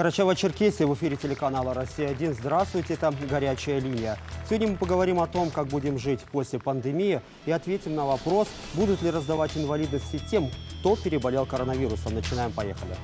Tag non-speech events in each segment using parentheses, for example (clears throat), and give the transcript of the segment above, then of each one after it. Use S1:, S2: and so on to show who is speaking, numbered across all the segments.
S1: Карачаево-Черкесия в эфире телеканала «Россия-1». Здравствуйте, это «Горячая линия». Сегодня мы поговорим о том, как будем жить после пандемии и ответим на вопрос, будут ли раздавать инвалидности тем, кто переболел коронавирусом. Начинаем, поехали.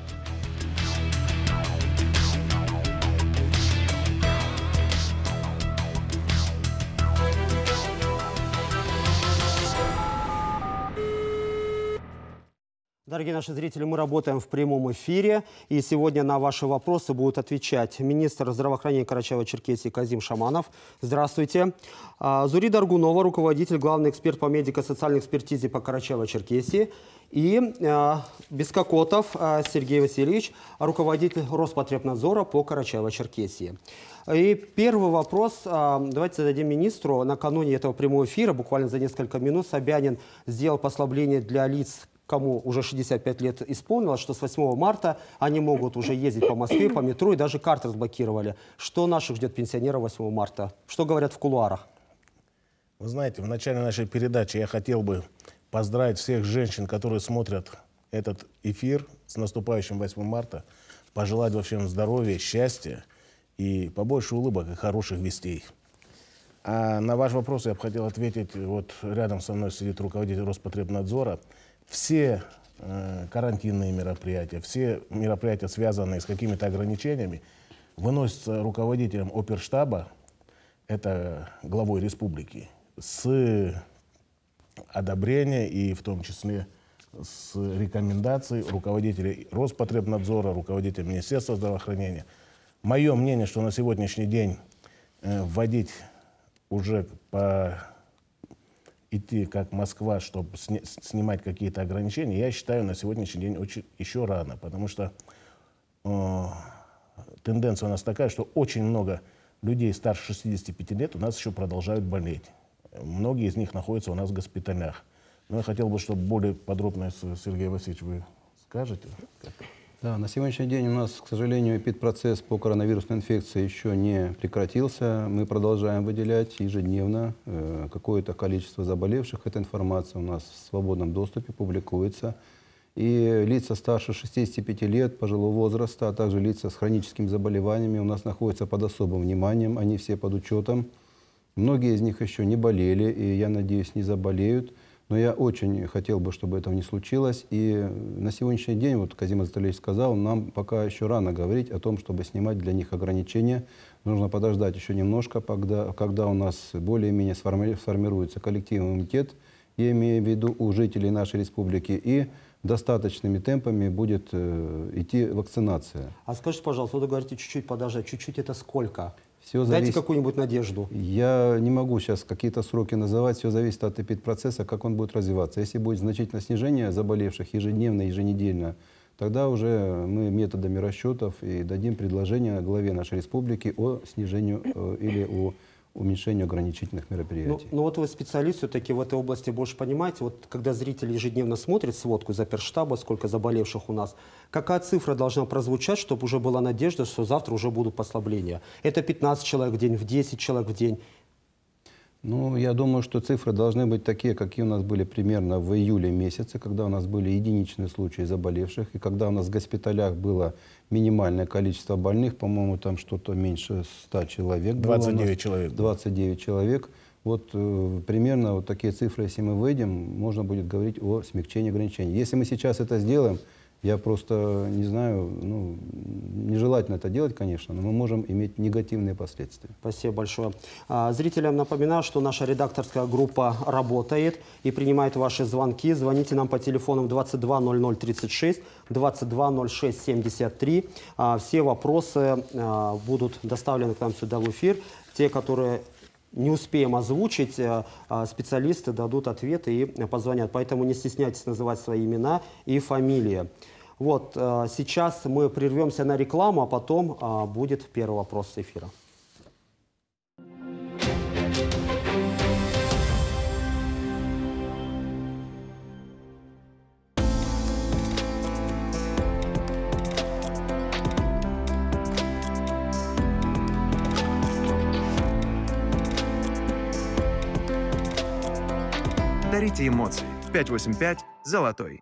S1: Дорогие наши зрители, мы работаем в прямом эфире. И сегодня на ваши вопросы будут отвечать министр здравоохранения Карачаева-Черкесии Казим Шаманов. Здравствуйте. А, Зури Даргунова, руководитель, главный эксперт по медико-социальной экспертизе по Карачаево-Черкесии. И э, Бескокотов э, Сергей Васильевич, руководитель Роспотребнадзора по Карачаево-Черкесии. И первый вопрос давайте зададим министру. Накануне этого прямого эфира, буквально за несколько минут, Собянин сделал послабление для лиц кому уже 65 лет исполнилось, что с 8 марта они могут уже ездить по Москве, по метро и даже карты разблокировали. Что наших ждет пенсионеров 8 марта? Что говорят в кулуарах?
S2: Вы знаете, в начале нашей передачи я хотел бы поздравить всех женщин, которые смотрят этот эфир с наступающим 8 марта, пожелать во всем здоровья, счастья и побольше улыбок и хороших вестей. А на ваш вопрос я бы хотел ответить, вот рядом со мной сидит руководитель Роспотребнадзора – все э, карантинные мероприятия, все мероприятия, связанные с какими-то ограничениями, выносятся руководителем оперштаба, это главой республики, с одобрения и в том числе с рекомендаций руководителей Роспотребнадзора, руководителя Министерства здравоохранения. Мое мнение, что на сегодняшний день э, вводить уже по идти как Москва, чтобы сни снимать какие-то ограничения, я считаю на сегодняшний день очень еще рано, потому что э, тенденция у нас такая, что очень много людей старше 65 лет у нас еще продолжают болеть. Многие из них находятся у нас в госпиталях. Но я хотел бы, чтобы более подробно, Сергей Васильевич, вы скажете.
S3: Да, на сегодняшний день у нас, к сожалению, эпидпроцесс по коронавирусной инфекции еще не прекратился. Мы продолжаем выделять ежедневно э, какое-то количество заболевших. Эта информация у нас в свободном доступе публикуется. И лица старше 65 лет, пожилого возраста, а также лица с хроническими заболеваниями у нас находятся под особым вниманием. Они все под учетом. Многие из них еще не болели, и, я надеюсь, не заболеют. Но я очень хотел бы, чтобы этого не случилось. И на сегодняшний день, вот Казим Азаталевич сказал, нам пока еще рано говорить о том, чтобы снимать для них ограничения. Нужно подождать еще немножко, когда, когда у нас более-менее сформируется коллективный иммунитет, я имею в виду у жителей нашей республики, и достаточными темпами будет э, идти вакцинация.
S1: А скажите, пожалуйста, вы говорите чуть-чуть подождать. Чуть-чуть это сколько?
S3: Все
S1: Дайте зависит... какую-нибудь надежду.
S3: Я не могу сейчас какие-то сроки называть. Все зависит от эпидпроцесса, как он будет развиваться. Если будет значительное снижение заболевших ежедневно, еженедельно, тогда уже мы методами расчетов и дадим предложение главе нашей республики о снижении э, или о уменьшению ограничительных мероприятий.
S1: Ну, ну вот вы специалист все-таки в этой области больше понимаете. Вот когда зритель ежедневно смотрит сводку заперштаба, сколько заболевших у нас, какая цифра должна прозвучать, чтобы уже была надежда, что завтра уже будут послабления? Это 15 человек в день, в 10 человек в день?
S3: Ну, я думаю, что цифры должны быть такие, какие у нас были примерно в июле месяце, когда у нас были единичные случаи заболевших, и когда у нас в госпиталях было минимальное количество больных, по-моему, там что-то меньше 100 человек.
S2: 29 человек.
S3: 29 человек. Вот э, примерно вот такие цифры, если мы выйдем, можно будет говорить о смягчении ограничений. Если мы сейчас это сделаем, я просто не знаю, ну, нежелательно это делать, конечно, но мы можем иметь негативные последствия.
S1: Спасибо большое. А, зрителям напоминаю, что наша редакторская группа работает и принимает ваши звонки. Звоните нам по телефонам 220036, 220673. А, все вопросы а, будут доставлены к нам сюда в эфир. Те, которые не успеем озвучить, э, специалисты дадут ответы и позвонят. Поэтому не стесняйтесь называть свои имена и фамилии. Вот, э, сейчас мы прервемся на рекламу, а потом э, будет первый вопрос эфира.
S4: Дарите эмоции. 585 «Золотой».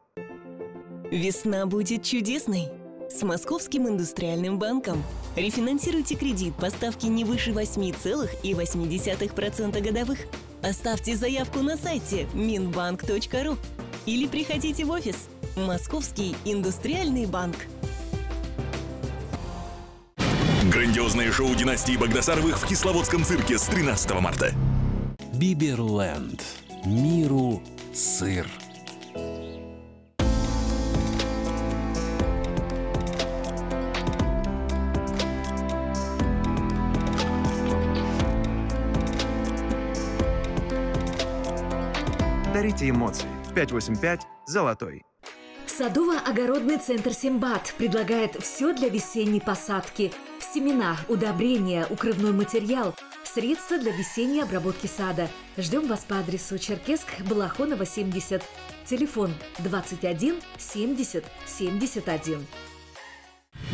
S5: Весна будет чудесной.
S4: с Московским индустриальным банком. Рефинансируйте кредит по ставке не выше 8,8% годовых. Оставьте заявку на сайте minbank.ru или приходите в офис. Московский индустриальный банк.
S5: Грандиозное шоу династии Багдасаровых в Кисловодском цирке с 13 марта.
S6: Биберленд. Миру сыр.
S7: Дарите эмоции. 585 «Золотой».
S8: Садово-огородный центр «Симбат» предлагает все для весенней посадки. Семена, удобрения, укрывной материал, средства для весенней обработки сада. Ждем вас по адресу Черкесск, Балахонова, 70. Телефон 21 70 71.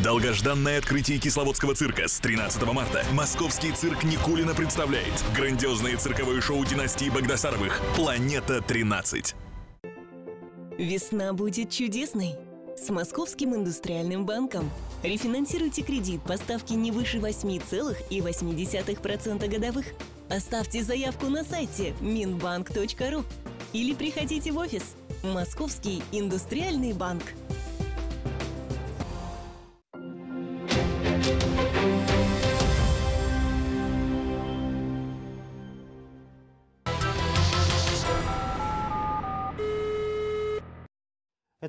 S5: Долгожданное открытие Кисловодского цирка с 13 марта. Московский цирк Никулина представляет грандиозное цирковое шоу династии Багдасаровых «Планета 13».
S4: Весна будет чудесной. С Московским индустриальным банком. Рефинансируйте кредит по ставке не выше 8,8% годовых. Оставьте заявку на сайте minbank.ru или приходите в офис. Московский индустриальный банк.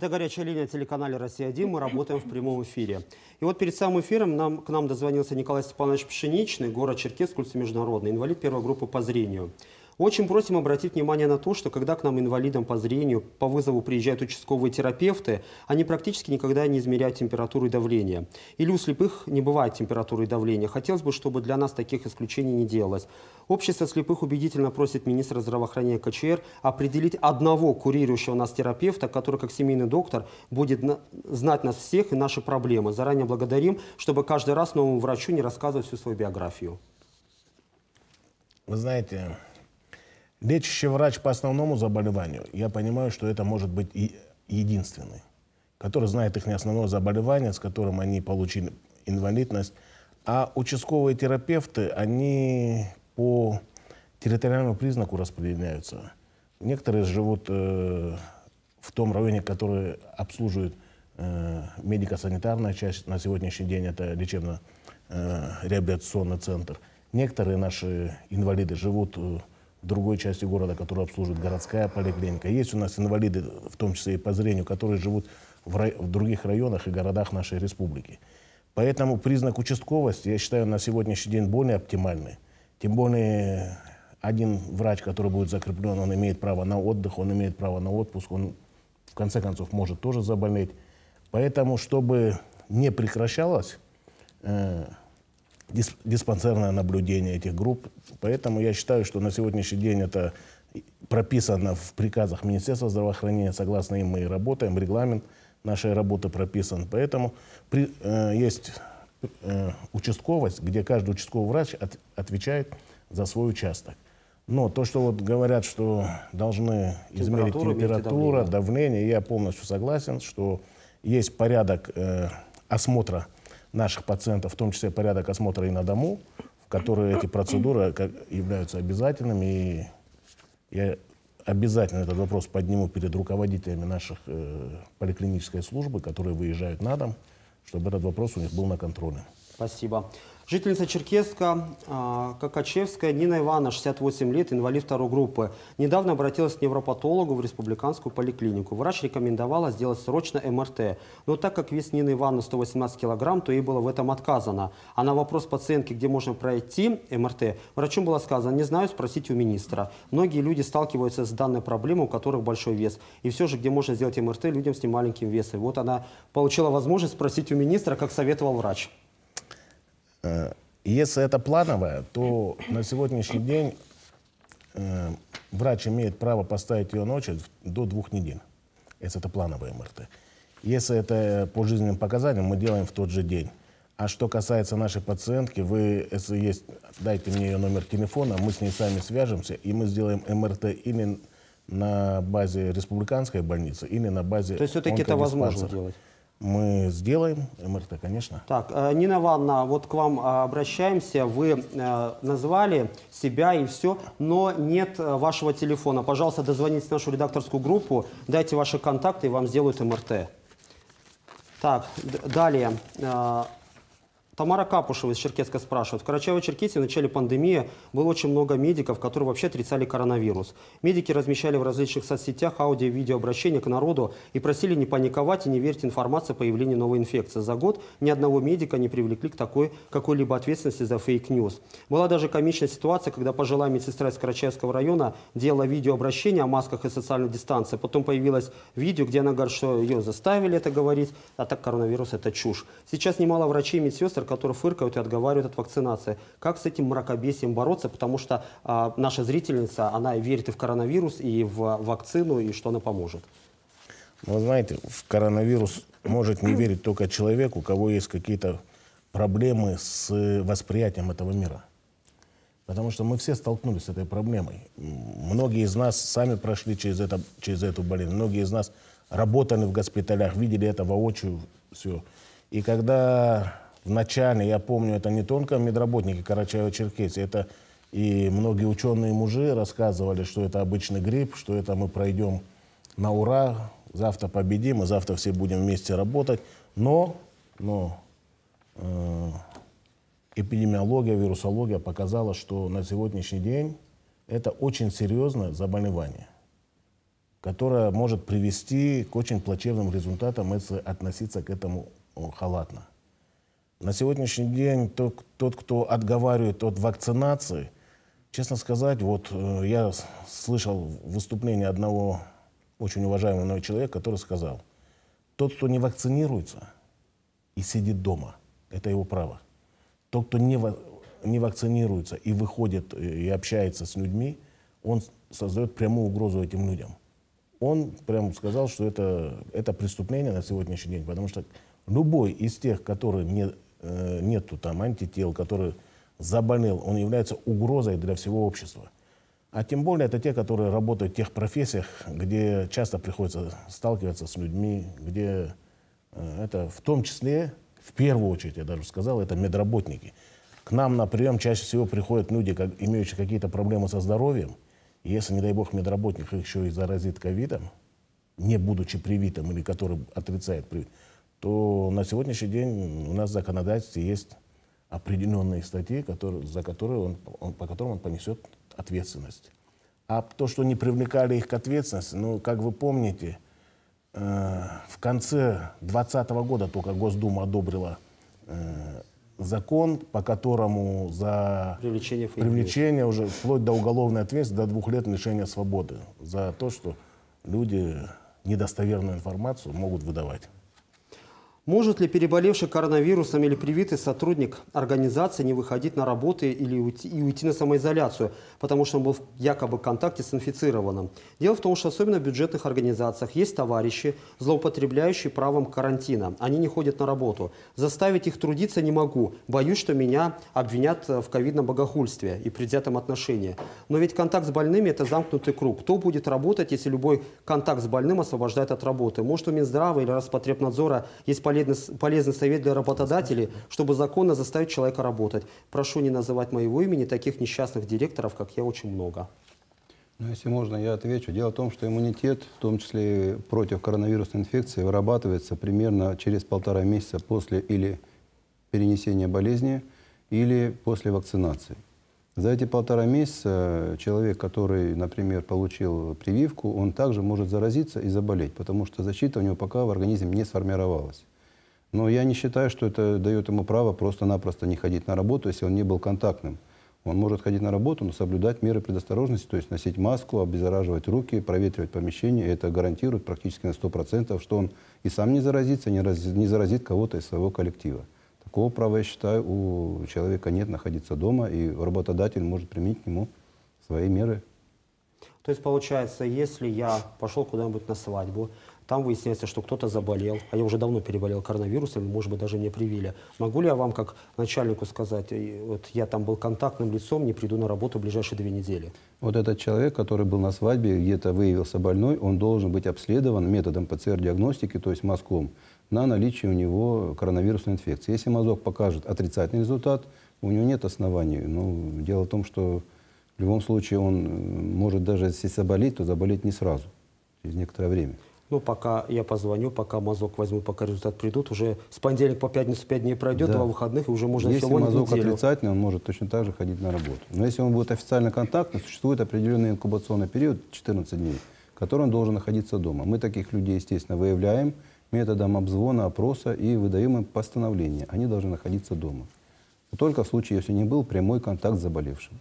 S1: Это «Горячая линия» телеканале «Россия-1». Мы работаем в прямом эфире. И вот перед самым эфиром нам, к нам дозвонился Николай Степанович Пшеничный, город Черкесск, улица Международная, инвалид первой группы по зрению. Очень просим обратить внимание на то, что когда к нам инвалидам по зрению по вызову приезжают участковые терапевты, они практически никогда не измеряют температуру и давление. Или у слепых не бывает температуры и давления. Хотелось бы, чтобы для нас таких исключений не делалось. Общество слепых убедительно просит министра здравоохранения КЧР определить одного курирующего нас терапевта, который как семейный доктор будет знать нас всех и наши проблемы. Заранее благодарим, чтобы каждый раз новому врачу не рассказывать всю свою биографию.
S2: Вы знаете, Лечащий врач по основному заболеванию, я понимаю, что это может быть и единственный, который знает их основное заболевание, с которым они получили инвалидность. А участковые терапевты, они по территориальному признаку распределяются. Некоторые живут э, в том районе, который обслуживает э, медико-санитарная часть на сегодняшний день, это лечебно-реабилитационный э, центр. Некоторые наши инвалиды живут э, другой части города, которую обслуживает городская поликлиника. Есть у нас инвалиды, в том числе и по зрению, которые живут в, рай... в других районах и городах нашей республики. Поэтому признак участковости, я считаю, на сегодняшний день более оптимальный. Тем более один врач, который будет закреплен, он имеет право на отдых, он имеет право на отпуск, он в конце концов может тоже заболеть. Поэтому, чтобы не прекращалось э, диспансерное наблюдение этих групп. Поэтому я считаю, что на сегодняшний день это прописано в приказах Министерства здравоохранения, согласно им мы и работаем, регламент нашей работы прописан. Поэтому при, э, есть э, участковость, где каждый участковый врач от, отвечает за свой участок. Но то, что вот говорят, что должны измерить температуру, давление. давление, я полностью согласен, что есть порядок э, осмотра наших пациентов, в том числе порядок осмотра и на дому, в которые эти процедуры являются обязательными. И я обязательно этот вопрос подниму перед руководителями наших э, поликлинической службы, которые выезжают на дом, чтобы этот вопрос у них был на контроле.
S1: Спасибо. Жительница Черкесска, Какачевская Нина Ивановна, 68 лет, инвалид второй группы. Недавно обратилась к невропатологу в республиканскую поликлинику. Врач рекомендовала сделать срочно МРТ. Но так как вес Нины Ивановны 118 килограмм, то ей было в этом отказано. А на вопрос пациентки, где можно пройти МРТ, врачу было сказано, не знаю, спросите у министра. Многие люди сталкиваются с данной проблемой, у которых большой вес. И все же, где можно сделать МРТ людям с немаленьким весом. Вот она получила возможность спросить у министра, как советовал врач.
S2: Э, если это плановое, то на сегодняшний день э, врач имеет право поставить ее на очередь до двух недель, если это плановое МРТ. Если это по жизненным показаниям, мы делаем в тот же день. А что касается нашей пациентки, вы, если есть, дайте мне ее номер телефона, мы с ней сами свяжемся, и мы сделаем МРТ или на базе республиканской больницы, или на базе
S1: То есть все-таки это возможно делать?
S2: Мы сделаем МРТ, конечно.
S1: Так, э, Нина Ивановна, вот к вам э, обращаемся. Вы э, назвали себя и все, но нет вашего телефона. Пожалуйста, дозвонитесь в нашу редакторскую группу, дайте ваши контакты, и вам сделают МРТ. Так, далее. Тамара Капушева из Черкесска спрашивает. В Карачаево-Черкесии в начале пандемии было очень много медиков, которые вообще отрицали коронавирус. Медики размещали в различных соцсетях аудио и видеообращения к народу и просили не паниковать и не верить информации о появлении новой инфекции. За год ни одного медика не привлекли к такой какой-либо ответственности за fake news. Была даже комичная ситуация, когда пожилая медсестра из Карачаевского района делала видеообращение о масках и социальной дистанции. Потом появилось видео, где она говорит, что ее заставили это говорить, а так коронавирус – это чушь. Сейчас немало врачей и медсестр, которые фыркают и отговаривают от вакцинации. Как с этим мракобесием бороться? Потому что а, наша зрительница, она верит и в коронавирус, и в вакцину, и что она поможет.
S2: Вы знаете, в коронавирус может не верить только человек, у кого есть какие-то проблемы с восприятием этого мира. Потому что мы все столкнулись с этой проблемой. Многие из нас сами прошли через, это, через эту болезнь. Многие из нас работали в госпиталях, видели это воочию все. И когда в начале, я помню, это не только медработники Карачаева-Черкесии, это и многие ученые мужи рассказывали, что это обычный грипп, что это мы пройдем на ура, завтра победим, и завтра все будем вместе работать. Но, но э, эпидемиология, вирусология показала, что на сегодняшний день это очень серьезное заболевание, которое может привести к очень плачевным результатам, если относиться к этому халатно. На сегодняшний день тот, тот, кто отговаривает от вакцинации, честно сказать, вот э, я слышал выступление одного очень уважаемого человека, который сказал, тот, кто не вакцинируется и сидит дома, это его право. Тот, кто не, не вакцинируется и выходит э, и общается с людьми, он создает прямую угрозу этим людям. Он прямо сказал, что это, это преступление на сегодняшний день, потому что любой из тех, которые не, э, нету там антител, который заболел, он является угрозой для всего общества. А тем более это те, которые работают в тех профессиях, где часто приходится сталкиваться с людьми, где э, это в том числе, в первую очередь, я даже сказал, это медработники. К нам на прием чаще всего приходят люди, как, имеющие какие-то проблемы со здоровьем. И если, не дай бог, медработник их еще и заразит ковидом, не будучи привитым или который отрицает привит, то на сегодняшний день у нас в законодательстве есть определенные статьи, которые, за которые он, он- по которым он понесет ответственность. А то, что не привлекали их к ответственности, ну, как вы помните, э, в конце 2020 года только Госдума одобрила э, закон, по которому за
S1: Привлечение
S2: привлечение уже вплоть до уголовной ответственности до двух лет лишения свободы за то, что люди недостоверную информацию могут выдавать.
S1: Может ли переболевший коронавирусом или привитый сотрудник организации не выходить на работу или уйти, и уйти на самоизоляцию, потому что он был в якобы контакте с инфицированным? Дело в том, что особенно в бюджетных организациях есть товарищи, злоупотребляющие правом карантина. Они не ходят на работу. Заставить их трудиться не могу. Боюсь, что меня обвинят э, в ковидном богохульстве и предвзятом отношении. Но ведь контакт с больными – это замкнутый круг. Кто будет работать, если любой контакт с больным освобождает от работы? Может, у Минздрава или Роспотребнадзора есть полезный, полезный совет для работодателей, чтобы законно заставить человека работать? Прошу не называть моего имени, таких несчастных директоров, как я, очень много.
S3: Ну, если можно, я отвечу. Дело в том, что иммунитет, в том числе против коронавирусной инфекции, вырабатывается примерно через полтора месяца после или перенесения болезни, или после вакцинации. За эти полтора месяца человек, который, например, получил прививку, он также может заразиться и заболеть, потому что защита у него пока в организме не сформировалась. Но я не считаю, что это дает ему право просто-напросто не ходить на работу, если он не был контактным. Он может ходить на работу, но соблюдать меры предосторожности, то есть носить маску, обеззараживать руки, проветривать помещение. Это гарантирует практически на 100%, что он и сам не заразится, не, раз- не заразит кого-то из своего коллектива. Такого права, я считаю, у человека нет находиться дома, и работодатель может применить к нему свои меры.
S1: То есть, получается, если я пошел куда-нибудь на свадьбу, там выясняется, что кто-то заболел, а я уже давно переболел коронавирусом, может быть, даже мне привили. Могу ли я вам, как начальнику, сказать, вот я там был контактным лицом, не приду на работу в ближайшие две недели?
S3: Вот этот человек, который был на свадьбе, где-то выявился больной, он должен быть обследован методом ПЦР-диагностики, то есть мазком, на наличие у него коронавирусной инфекции. Если мазок покажет отрицательный результат, у него нет оснований. Но дело в том, что в любом случае он э, может даже если заболеть, то заболеть не сразу, через некоторое время.
S1: Ну, пока я позвоню, пока мазок возьму, пока результат придут, уже с понедельника по пятницу 5 дней пройдет,
S3: Да.
S1: два выходных, и уже можно
S3: если мазок
S1: неделю.
S3: отрицательный, он может точно так же ходить на работу. Но если он будет официально контактный, существует определенный инкубационный период, 14 дней, в который он должен находиться дома. Мы таких людей, естественно, выявляем методом обзвона, опроса и выдаем им постановление. Они должны находиться дома. Только в случае, если не был прямой контакт с заболевшим.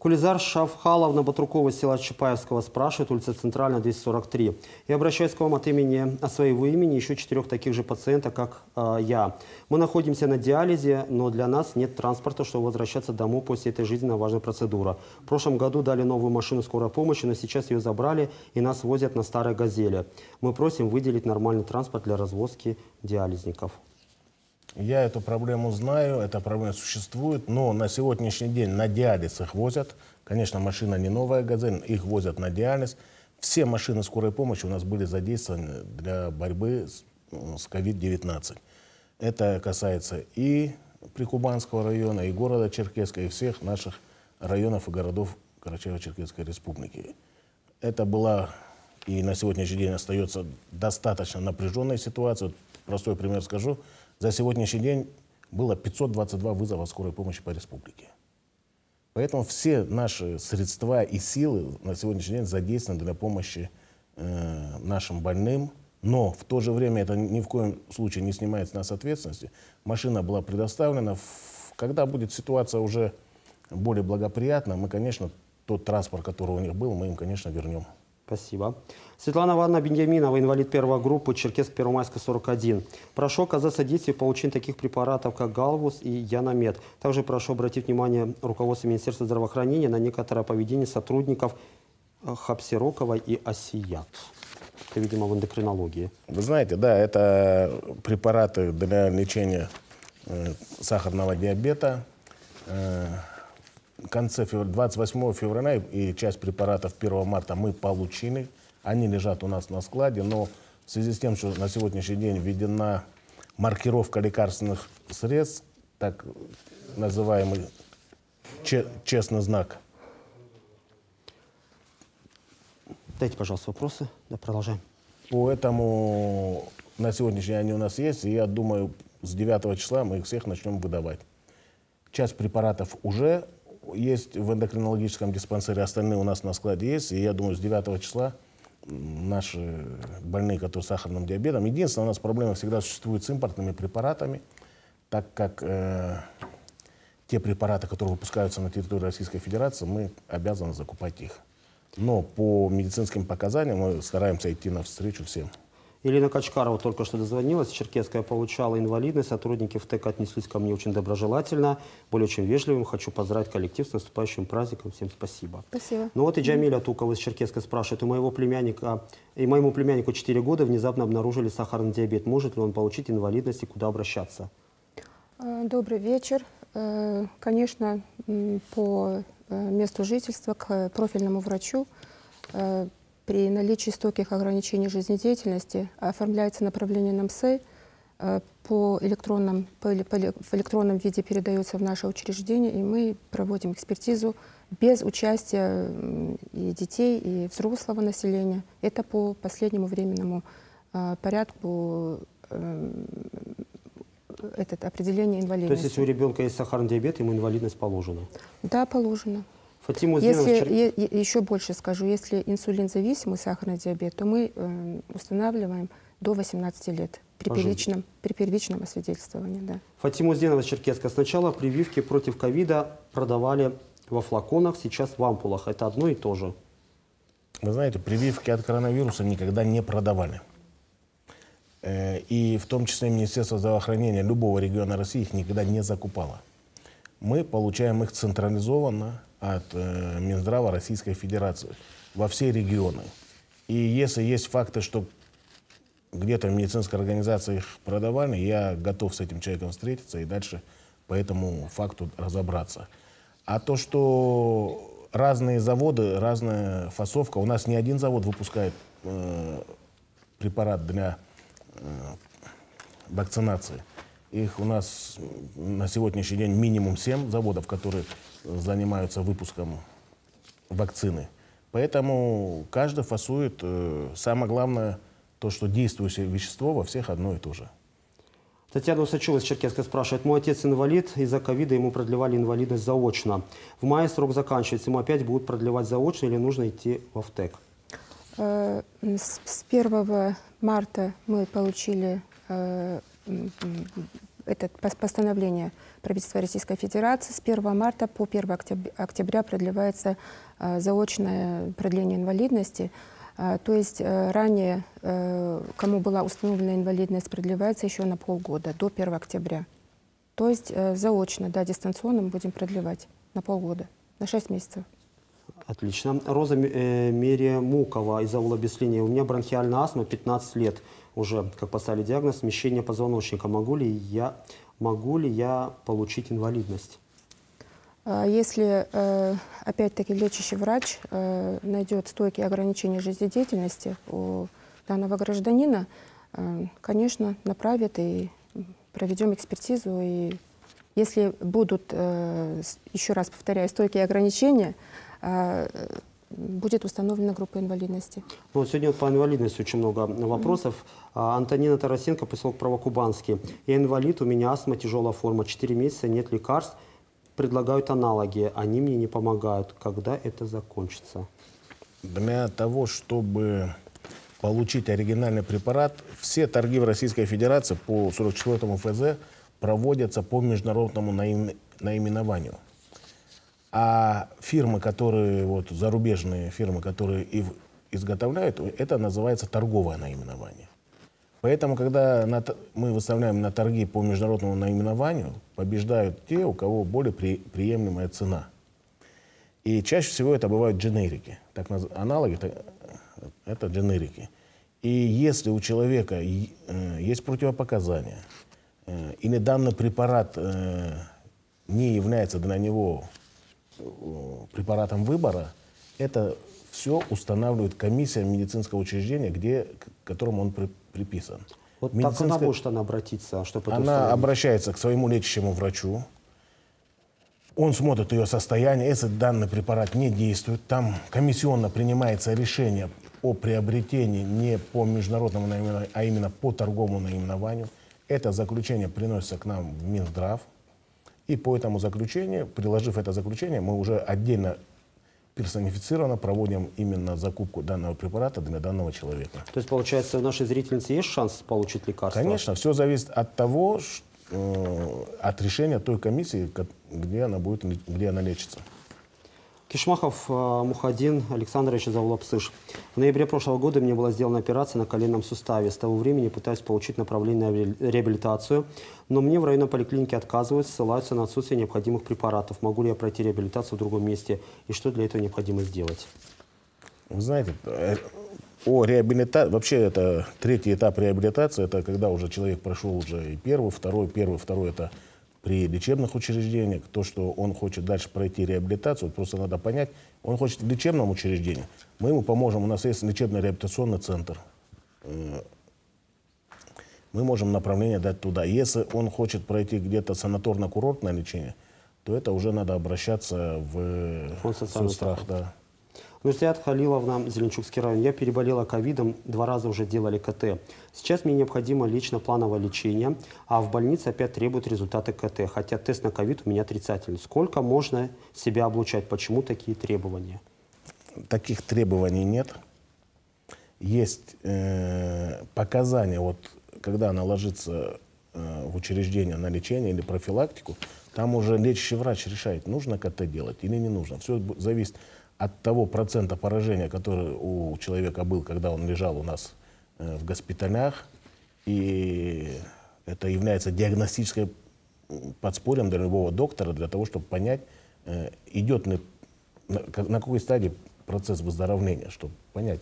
S1: Кулизар Шавхаловна Батрукова села Чапаевского спрашивает, улица Центральная, 243. Я обращаюсь к вам от имени, от своего имени, еще четырех таких же пациентов, как э, я. Мы находимся на диализе, но для нас нет транспорта, чтобы возвращаться домой после этой жизненно важной процедуры. В прошлом году дали новую машину скорой помощи, но сейчас ее забрали и нас возят на старой «Газели». Мы просим выделить нормальный транспорт для развозки диализников.
S2: Я эту проблему знаю, эта проблема существует, но на сегодняшний день на диализ их возят. Конечно, машина не новая «Газель», их возят на диализ. Все машины скорой помощи у нас были задействованы для борьбы с, ну, с COVID-19. Это касается и Прикубанского района, и города Черкесска, и всех наших районов и городов Карачаево-Черкесской республики. Это была и на сегодняшний день остается достаточно напряженная ситуация. Простой пример скажу. За сегодняшний день было 522 вызова скорой помощи по республике. Поэтому все наши средства и силы на сегодняшний день задействованы для помощи э, нашим больным. Но в то же время это ни в коем случае не снимает с нас ответственности. Машина была предоставлена. Когда будет ситуация уже более благоприятна, мы, конечно, тот транспорт, который у них был, мы им, конечно, вернем.
S1: Спасибо. Светлана Ивановна Беньяминова, инвалид первой группы, Черкесск Первомайска, 41. Прошу оказать содействие в получении таких препаратов, как Галвус и Яномед. Также прошу обратить внимание руководства Министерства здравоохранения на некоторое поведение сотрудников э, Хапсирокова и Осият. Это, видимо, в эндокринологии.
S2: Вы знаете, да, это препараты для лечения э, сахарного диабета. Э, в конце февраля, 28 февраля и часть препаратов 1 марта мы получили. Они лежат у нас на складе, но в связи с тем, что на сегодняшний день введена маркировка лекарственных средств, так называемый че- честный знак,
S1: Дайте, пожалуйста, вопросы. Да, продолжаем.
S2: Поэтому на сегодняшний день они у нас есть, и я думаю, с 9 числа мы их всех начнем выдавать. Часть препаратов уже есть в эндокринологическом диспансере, остальные у нас на складе есть, и я думаю, с 9 числа наши больные, которые с сахарным диабетом, единственное, у нас проблема всегда существует с импортными препаратами, так как э, те препараты, которые выпускаются на территории Российской Федерации, мы обязаны закупать их. Но по медицинским показаниям мы стараемся идти навстречу всем.
S1: Ирина Качкарова только что дозвонилась. Черкесская получала инвалидность. Сотрудники ВТК отнеслись ко мне очень доброжелательно, были очень вежливым. Хочу поздравить коллектив с наступающим праздником. Всем спасибо.
S9: Спасибо.
S1: Ну вот и Джамиля Тукова из Черкесска спрашивает. У моего племянника, и моему племяннику 4 года внезапно обнаружили сахарный диабет. Может ли он получить инвалидность и куда обращаться?
S9: Э, Добрый вечер. Э, Конечно, по э, месту жительства к профильному врачу при наличии стойких ограничений жизнедеятельности оформляется направление на МСЭ, э, по электронном, по по в электронном виде передается в наше учреждение, и мы проводим экспертизу без участия и детей, и взрослого населения. Это по последнему временному э, порядку э, этот определение
S1: То
S9: инвалидности.
S1: есть если у ребенка есть сахарный диабет, ему инвалидность положена.
S9: Да, положено.
S1: Из
S9: Если,
S1: Чер-
S9: е- еще больше скажу, если инсулинзависимый сахарный диабет, то мы э, устанавливаем до 18 лет при
S1: Пожалуйста.
S9: первичном, при первичном освидетельствовании. Да.
S1: Фатима Уздинова из Черкесска. Сначала прививки против ковида продавали во флаконах, сейчас в ампулах. Это одно и то же.
S2: Вы знаете, прививки от коронавируса никогда не продавали. Э, И в том числе Министерство здравоохранения любого региона России их никогда не закупало. Мы получаем их централизованно от э, Минздрава Российской Федерации во все регионы. И если есть факты, что где-то в медицинской организации их продавали, я готов с этим человеком встретиться и дальше по этому факту разобраться. А то, что разные заводы, разная фасовка, у нас не один завод выпускает э, препарат для э, вакцинации. Их у нас на сегодняшний день минимум 7 заводов, которые занимаются выпуском вакцины. Поэтому каждый фасует. Э, самое главное, то, что действующее вещество во всех одно и то же.
S1: Татьяна Усачева из Черкесска спрашивает. Мой отец инвалид, из-за ковида ему продлевали инвалидность заочно. В мае срок заканчивается, ему опять будут продлевать заочно или нужно идти в АВТЕК?
S9: Э, с 1 марта мы получили э, это постановление правительства Российской Федерации. С 1 марта по 1 октября продлевается э, заочное продление инвалидности. То есть ранее, кому была установлена инвалидность, продлевается еще на полгода, до 1 октября. То есть заочно, да, дистанционно мы будем продлевать на полгода, на 6 месяцев.
S1: Отлично. Роза э, Меремукова из аула Беслиния. У меня бронхиальная астма 15 лет уже, как поставили диагноз, смещение позвоночника. Могу ли я, могу ли я получить инвалидность?
S9: А если, э, опять-таки, лечащий врач э, найдет стойкие ограничения жизнедеятельности у данного гражданина, конечно, направит и проведем экспертизу. И если будут, еще раз повторяю, стойкие ограничения, будет установлена группа инвалидности.
S1: Ну, вот сегодня вот по инвалидности очень много вопросов. Mm -hmm. Антонина Тарасенко, поселок Правокубанский. Я инвалид, у меня астма, тяжелая форма, 4 месяца, нет лекарств. Предлагают аналоги, они мне не помогают. Когда это закончится?
S2: Для того, чтобы получить оригинальный препарат, все торги в Российской Федерации по 44 ФЗ проводятся по международному наименованию. А фирмы, которые, вот, зарубежные фирмы, которые их изготовляют, это называется торговое наименование. Поэтому, когда на, мы выставляем на торги по международному наименованию, побеждают те, у кого более при, приемлемая цена. И чаще всего это бывают дженерики. Так, аналоги это, это дженерики. И если у человека э, есть противопоказания, э, или данный препарат э, не является для него Э, препаратом выбора, это все устанавливает комиссия медицинского учреждения, где, к которому он при, приписан.
S1: Вот Медицинская... как она может она обратиться? Чтобы
S2: она установить? обращается к своему лечащему врачу, он смотрит ее состояние, если данный препарат не действует, там комиссионно принимается решение о приобретении не по международному наименованию, а именно по торговому наименованию. Это заключение приносится к нам в Минздрав, и по этому заключению, приложив это заключение, мы уже отдельно персонифицированно проводим именно закупку данного препарата для данного человека.
S1: То есть, получается, у нашей зрительницы есть шанс получить лекарство?
S2: Конечно, все зависит от того, что, э, от решения той комиссии, где она, будет, где она лечится.
S1: Кишмахов э, Мухадин Александрович из Авлапсыш. В ноябре прошлого года мне была сделана операция на коленном суставе. С того времени пытаюсь получить направление на реабилитацию, но мне в районной поликлинике отказывают, ссылаются на отсутствие необходимых препаратов. Могу ли я пройти реабилитацию в другом месте и что для этого необходимо сделать?
S2: Вы знаете, э, о реабилитации, вообще это третий этап реабилитации, это когда уже человек прошел уже и первый, второй, первый, второй, это при лечебных учреждениях, то, что он хочет дальше пройти реабилитацию, просто надо понять, он хочет в лечебном учреждении, мы ему поможем, у нас есть лечебно-реабилитационный центр, э, мы можем направление дать туда. Если он хочет пройти где-то санаторно-курортное лечение, то это уже надо обращаться в соцстрах. Да.
S1: Нурсиат Халиловна, Зеленчукский район. Я переболела ковидом, два раза уже делали КТ. Сейчас мне необходимо лично плановое лечение, а в больнице опять требуют результаты КТ, хотя тест на ковид у меня отрицательный. Сколько можно себя облучать? Почему такие требования?
S2: Таких требований нет. Есть э, показания, вот когда она ложится э, в учреждение на лечение или профилактику, там уже лечащий врач решает, нужно КТ делать или не нужно. Все зависит от того процента поражения, который у человека был, когда он лежал у нас э, в госпиталях, и это является диагностическим подспорьем для любого доктора, для того, чтобы понять, э, идет ли на, на какой стадии процесс выздоровления, чтобы понять,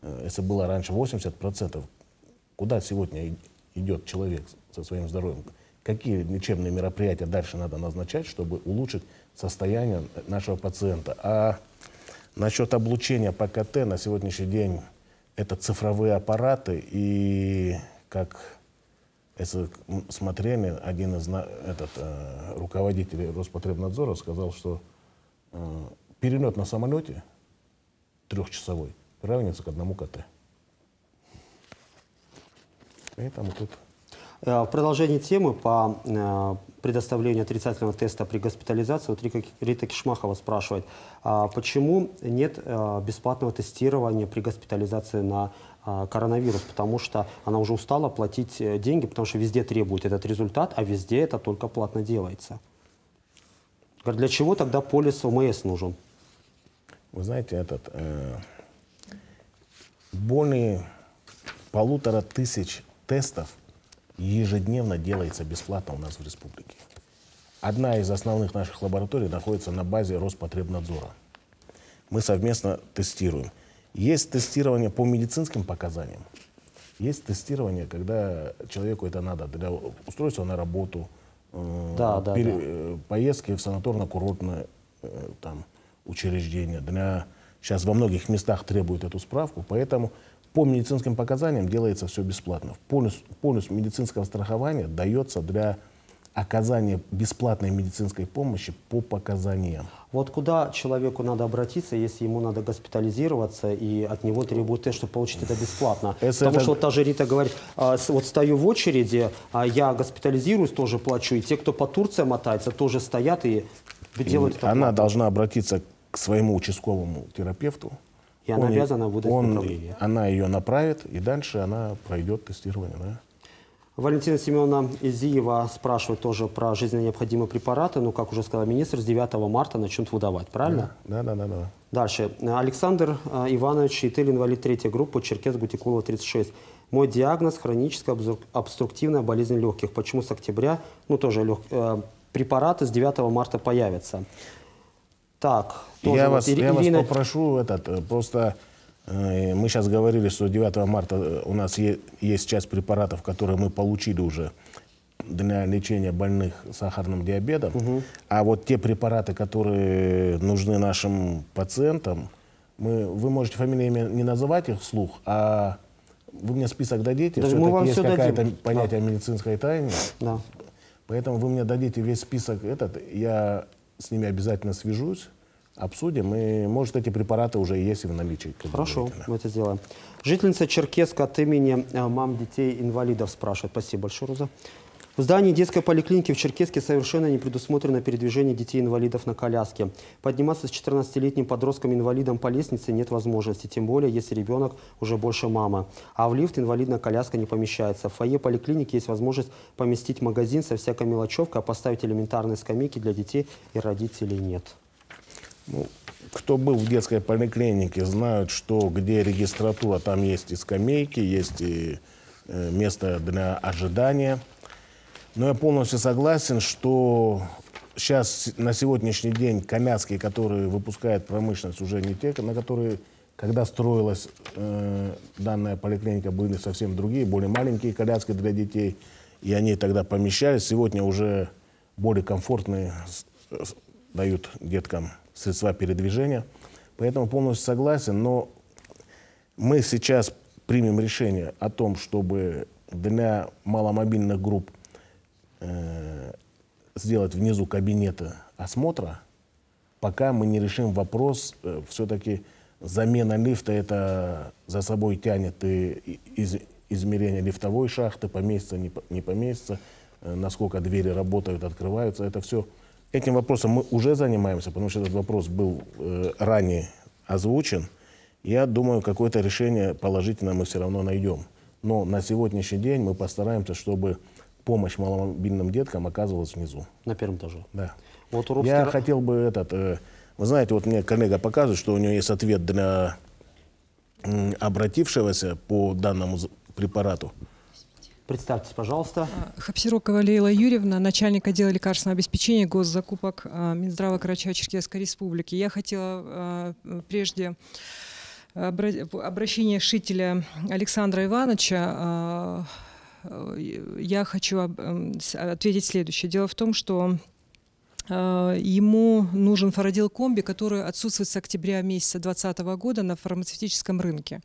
S2: э, если было раньше 80%, куда сегодня идет человек со своим здоровьем, какие лечебные мероприятия дальше надо назначать, чтобы улучшить состояние нашего пациента. А насчет облучения по КТ на сегодняшний день это цифровые аппараты и как если смотрели, один из этот, э, руководителей Роспотребнадзора сказал, что э, перелет на самолете трехчасовой равняется к одному КТ.
S1: Поэтому тут... Э, в продолжении темы по э, предоставлению отрицательного теста при госпитализации, вот Рита, Кишмахова спрашивает, а почему нет э, бесплатного тестирования при госпитализации на коронавирус, потому что она уже устала платить деньги, потому что везде требует этот результат, а везде это только платно делается. Для чего тогда полис ОМС нужен?
S2: Вы знаете, этот, э, более полутора тысяч тестов ежедневно делается бесплатно у нас в республике. Одна из основных наших лабораторий находится на базе Роспотребнадзора. Мы совместно тестируем. Есть тестирование по медицинским показаниям. Есть тестирование, когда человеку это надо для устройства на работу, э, да, да, пере, да. Э, поездки в санаторно-курортное э, там, учреждение. Для, сейчас во многих местах требуют эту справку, поэтому по медицинским показаниям делается все бесплатно. Полис, полис медицинского страхования дается для оказания бесплатной медицинской помощи по показаниям.
S1: Вот куда человеку надо обратиться, если ему надо госпитализироваться, и от него требуют тест, чтобы получить это бесплатно? Если Потому это... что вот та же Рита говорит, а, вот стою в очереди, а я госпитализируюсь, тоже плачу, и те, кто по Турции мотается, тоже стоят и делают и
S2: это Она платно. должна обратиться к своему участковому терапевту,
S1: и она он, обязана выдать он, направление.
S2: Она ее направит, и дальше она пройдет тестирование. Да?
S1: Валентина Семеновна Изиева спрашивает тоже про жизненно необходимые препараты. Ну, как уже сказал министр, с 9 марта начнут выдавать, правильно?
S2: Да, да, да. да.
S1: Дальше. Александр а, Иванович Итыль, инвалид третьей группы, Черкес Гутикулова, 36. Мой диагноз – хроническая обструктивная болезнь легких. Почему с октября? Ну, тоже лег... Э, препараты с 9 марта появятся.
S2: Так, я вас, вот, я вас попрошу, этот, э, просто э, мы сейчас говорили, что 9 марта э, у нас есть часть препаратов, которые мы получили уже для лечения больных сахарным диабетом. Угу. А вот те препараты, которые нужны нашим пациентам, мы, вы можете фамилиями не называть их вслух, а вы мне список дадите. Да, Все-таки есть какое-то понятие да. медицинской тайны. Да. Поэтому вы мне дадите весь список этот, я с ними обязательно свяжусь, обсудим, и, может, эти препараты уже есть и в наличии.
S1: Хорошо, мы это сделаем. Жительница Черкеска от имени э, мам детей-инвалидов спрашивает. Спасибо большое, Роза. В здании детской поликлиники в Черкеске совершенно не предусмотрено передвижение детей-инвалидов на коляске. Подниматься с 14-летним подростком-инвалидом по лестнице нет возможности, тем более, если ребенок уже больше мамы. А в лифт инвалидная коляска не помещается. В фойе поликлиники есть возможность поместить магазин со всякой мелочевкой, а поставить элементарные скамейки для детей и родителей нет.
S2: Ну, кто был в детской поликлинике, знают, что где регистратура, там есть и скамейки, есть и э, место для ожидания – но я полностью согласен, что сейчас на сегодняшний день коляски, которые выпускает промышленность, уже не те, на которые, когда строилась э, данная поликлиника, были совсем другие, более маленькие коляски для детей, и они тогда помещались. Сегодня уже более комфортные дают деткам средства передвижения. Поэтому полностью согласен, но мы сейчас примем решение о том, чтобы для маломобильных групп э, сделать внизу кабинета осмотра, пока мы не решим вопрос, э, все-таки замена лифта это за собой тянет и из, измерение лифтовой шахты, поместится, не, не поместится, э, насколько двери работают, открываются, это все. Этим вопросом мы уже занимаемся, потому что этот вопрос был э, ранее озвучен. Я думаю, какое-то решение положительное мы все равно найдем. Но на сегодняшний день мы постараемся, чтобы помощь маломобильным деткам оказывалась внизу.
S1: На первом этаже?
S2: Да. Вот Рубский... Я хотел бы этот... Э, вы знаете, вот мне коллега показывает, что у него есть ответ для обратившегося по данному препарату.
S1: Представьтесь, пожалуйста.
S10: Хапсирокова Лейла Юрьевна, начальник отдела лекарственного обеспечения госзакупок а, Минздрава Карачаево-Черкесской Республики. Я хотела а, прежде обра- обращение шителя Александра Ивановича а, я хочу ответить следующее. Дело в том, что э, ему нужен фародил комби, который отсутствует с октября месяца 2020 года на фармацевтическом рынке.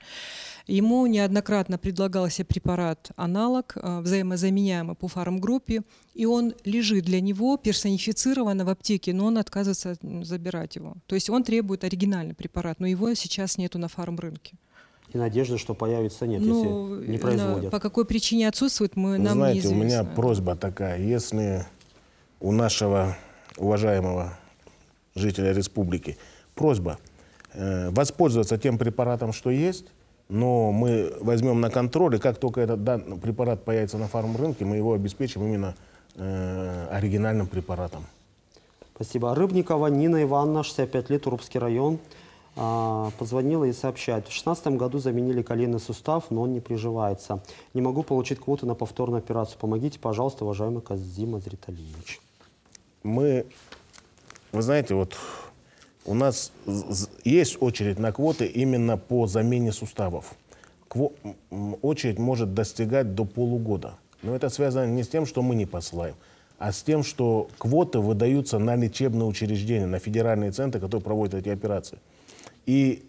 S10: Ему неоднократно предлагался препарат аналог, э, взаимозаменяемый по фармгруппе, и он лежит для него персонифицированно в аптеке, но он отказывается забирать его. То есть он требует оригинальный препарат, но его сейчас нету на фармрынке.
S1: И надежды, что появится, нет,
S10: Ну,
S1: если не
S10: на-
S1: производят.
S10: по какой причине отсутствует, мы,
S2: Вы
S10: нам
S2: знаете, у меня
S10: неизвестно.
S2: просьба такая. Если у нашего уважаемого жителя республики просьба э, воспользоваться тем препаратом, что есть, но мы возьмем на контроль, и как только этот дан- препарат появится на фармрынке, мы его обеспечим именно э, оригинальным препаратом.
S1: Спасибо. Рыбникова Нина Ивановна, 65 лет, Урубский район, а, позвонила и сообщает. В 2016 году заменили коленный сустав, но он не приживается. Не могу получить квоту на повторную операцию. Помогите, пожалуйста, уважаемый Казим Азриталиевич.
S2: Мы, вы знаете, вот у нас есть очередь на квоты именно по замене суставов. Кво- очередь может достигать до полугода. Но это связано не с тем, что мы не посылаем, а с тем, что квоты выдаются на лечебные учреждения, на федеральные центры, которые проводят эти операции. И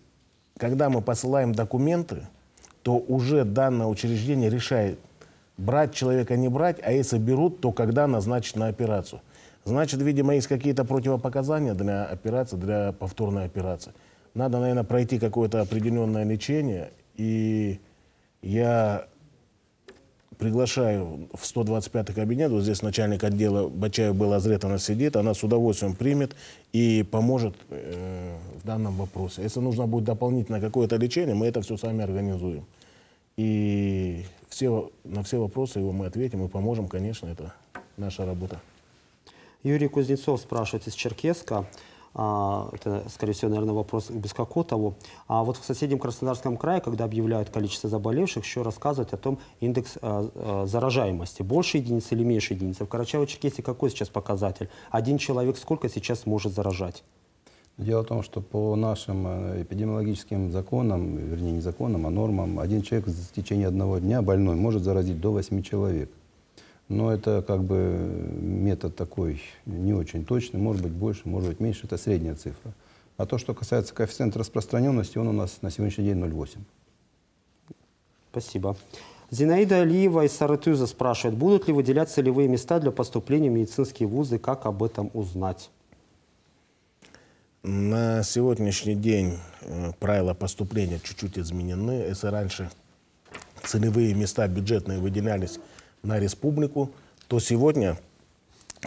S2: когда мы посылаем документы, то уже данное учреждение решает, брать человека, не брать, а если берут, то когда назначить на операцию. Значит, видимо, есть какие-то противопоказания для операции, для повторной операции. Надо, наверное, пройти какое-то определенное лечение, и я приглашаю в 125 кабинет, вот здесь начальник отдела Бачаев была Азретовна сидит, она с удовольствием примет и поможет э, в данном вопросе. Если нужно будет дополнительное какое-то лечение, мы это все сами организуем. И все, на все вопросы его мы ответим и поможем, конечно, это наша работа.
S1: Юрий Кузнецов спрашивает из Черкеска. А, это, скорее всего, наверное, вопрос к Бескокотову. А вот в соседнем Краснодарском крае, когда объявляют количество заболевших, еще рассказывают о том индекс а, а, заражаемости. Больше единицы или меньше единицы? В Карачаево-Черкесии какой сейчас показатель? Один человек сколько сейчас может заражать?
S3: Дело в том, что по нашим э, эпидемиологическим законам, вернее не законам, а нормам, один человек в течение одного дня больной может заразить до 8 человек. Но это как бы метод такой не очень точный, может быть больше, может быть меньше, это средняя цифра. А то, что касается коэффициента распространенности, он у нас на сегодняшний день 0,8.
S1: Спасибо. Зинаида Алиева из Саратуза спрашивает, будут ли выделять целевые места для поступления в медицинские вузы, как об этом узнать?
S2: На сегодняшний день э, правила поступления чуть-чуть изменены. Если раньше целевые места бюджетные выделялись на республику, то сегодня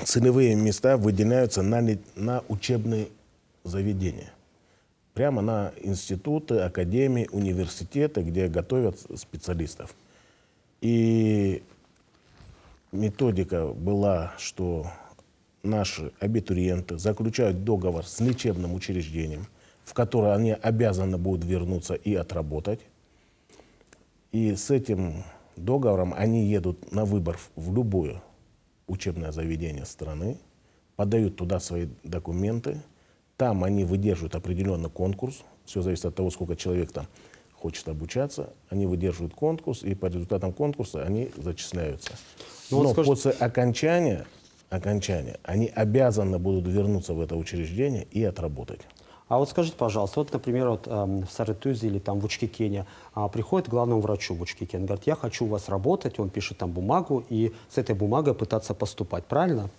S2: целевые места выделяются на, на учебные заведения. Прямо на институты, академии, университеты, где готовят специалистов. И методика была, что наши абитуриенты заключают договор с лечебным учреждением, в которое они обязаны будут вернуться и отработать. И с этим договором они едут на выбор в любое учебное заведение страны, подают туда свои документы, там они выдерживают определенный конкурс, все зависит от того, сколько человек там хочет обучаться, они выдерживают конкурс, и по результатам конкурса они зачисляются.
S1: Ну вот
S2: Но
S1: скажите-
S2: после окончания, окончания они обязаны будут вернуться в это учреждение и отработать.
S1: А вот скажите, пожалуйста, вот, например, вот, эм, в Саратузе или там в Учкикене а, приходит к главному врачу в Учкикен, говорит, я хочу у вас работать, он пишет там бумагу и с этой бумагой пытаться поступать, правильно?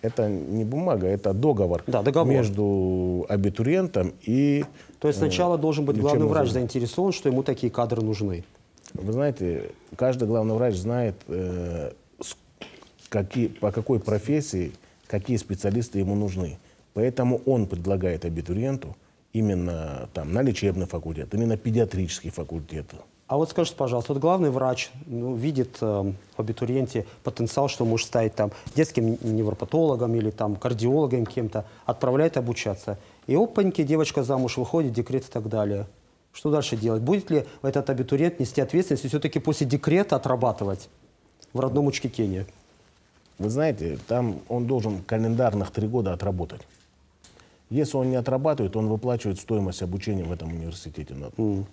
S2: Это не бумага, это договор,
S1: Да, договор.
S2: между абитуриентом и...
S1: То есть
S2: э,
S1: сначала должен быть главный врач заинтересован, что ему такие кадры нужны.
S2: Вы знаете, каждый главный врач знает, э, какие, по какой профессии, какие специалисты ему нужны. Поэтому он предлагает абитуриенту именно там, на лечебный факультет на педиатрический факультет.
S1: А вот скажите, пожалуйста, вот главный врач ну, видит э, в абитуриенте потенциал, что может стать там детским невропатологом или там кардиологом кем-то, отправляет обучаться. И опаньки, девочка замуж выходит, декрет и так далее. Что дальше делать? Будет ли этот абитуриент нести ответственность и все-таки после декрета отрабатывать? в родном Учкикене?
S2: Вы знаете, там он должен календарных три года отработать. Если он не отрабатывает, он выплачивает стоимость обучения в этом университете. Mm.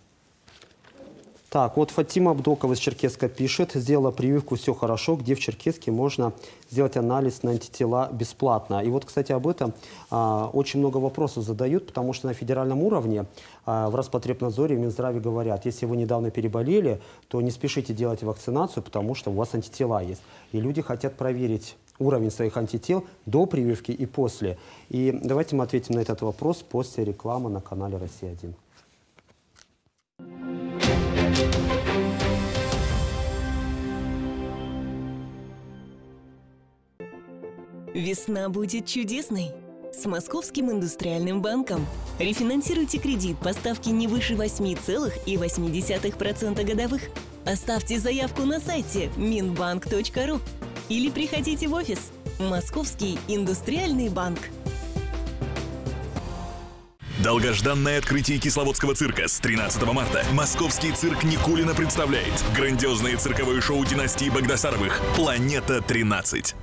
S1: Так, вот Фатима Абдокова из Черкеска пишет, сделала прививку «Все хорошо», где в Черкеске можно сделать анализ на антитела бесплатно. И вот, кстати, об этом а, очень много вопросов задают, потому что на федеральном уровне а, в Роспотребнадзоре и Минздраве говорят, если вы недавно переболели, то не спешите делать вакцинацию, потому что у вас антитела есть. И люди хотят проверить уровень своих антител до прививки и после. И давайте мы ответим на этот вопрос после рекламы на канале «Россия-1».
S4: Весна будет чудесной. С Московским индустриальным банком. Рефинансируйте кредит по ставке не выше 8,8% годовых. Оставьте заявку на сайте minbank.ru или приходите в офис. Московский индустриальный банк.
S5: Долгожданное открытие Кисловодского цирка с 13 марта. Московский цирк Никулина представляет грандиозное цирковое шоу династии Багдасаровых «Планета 13».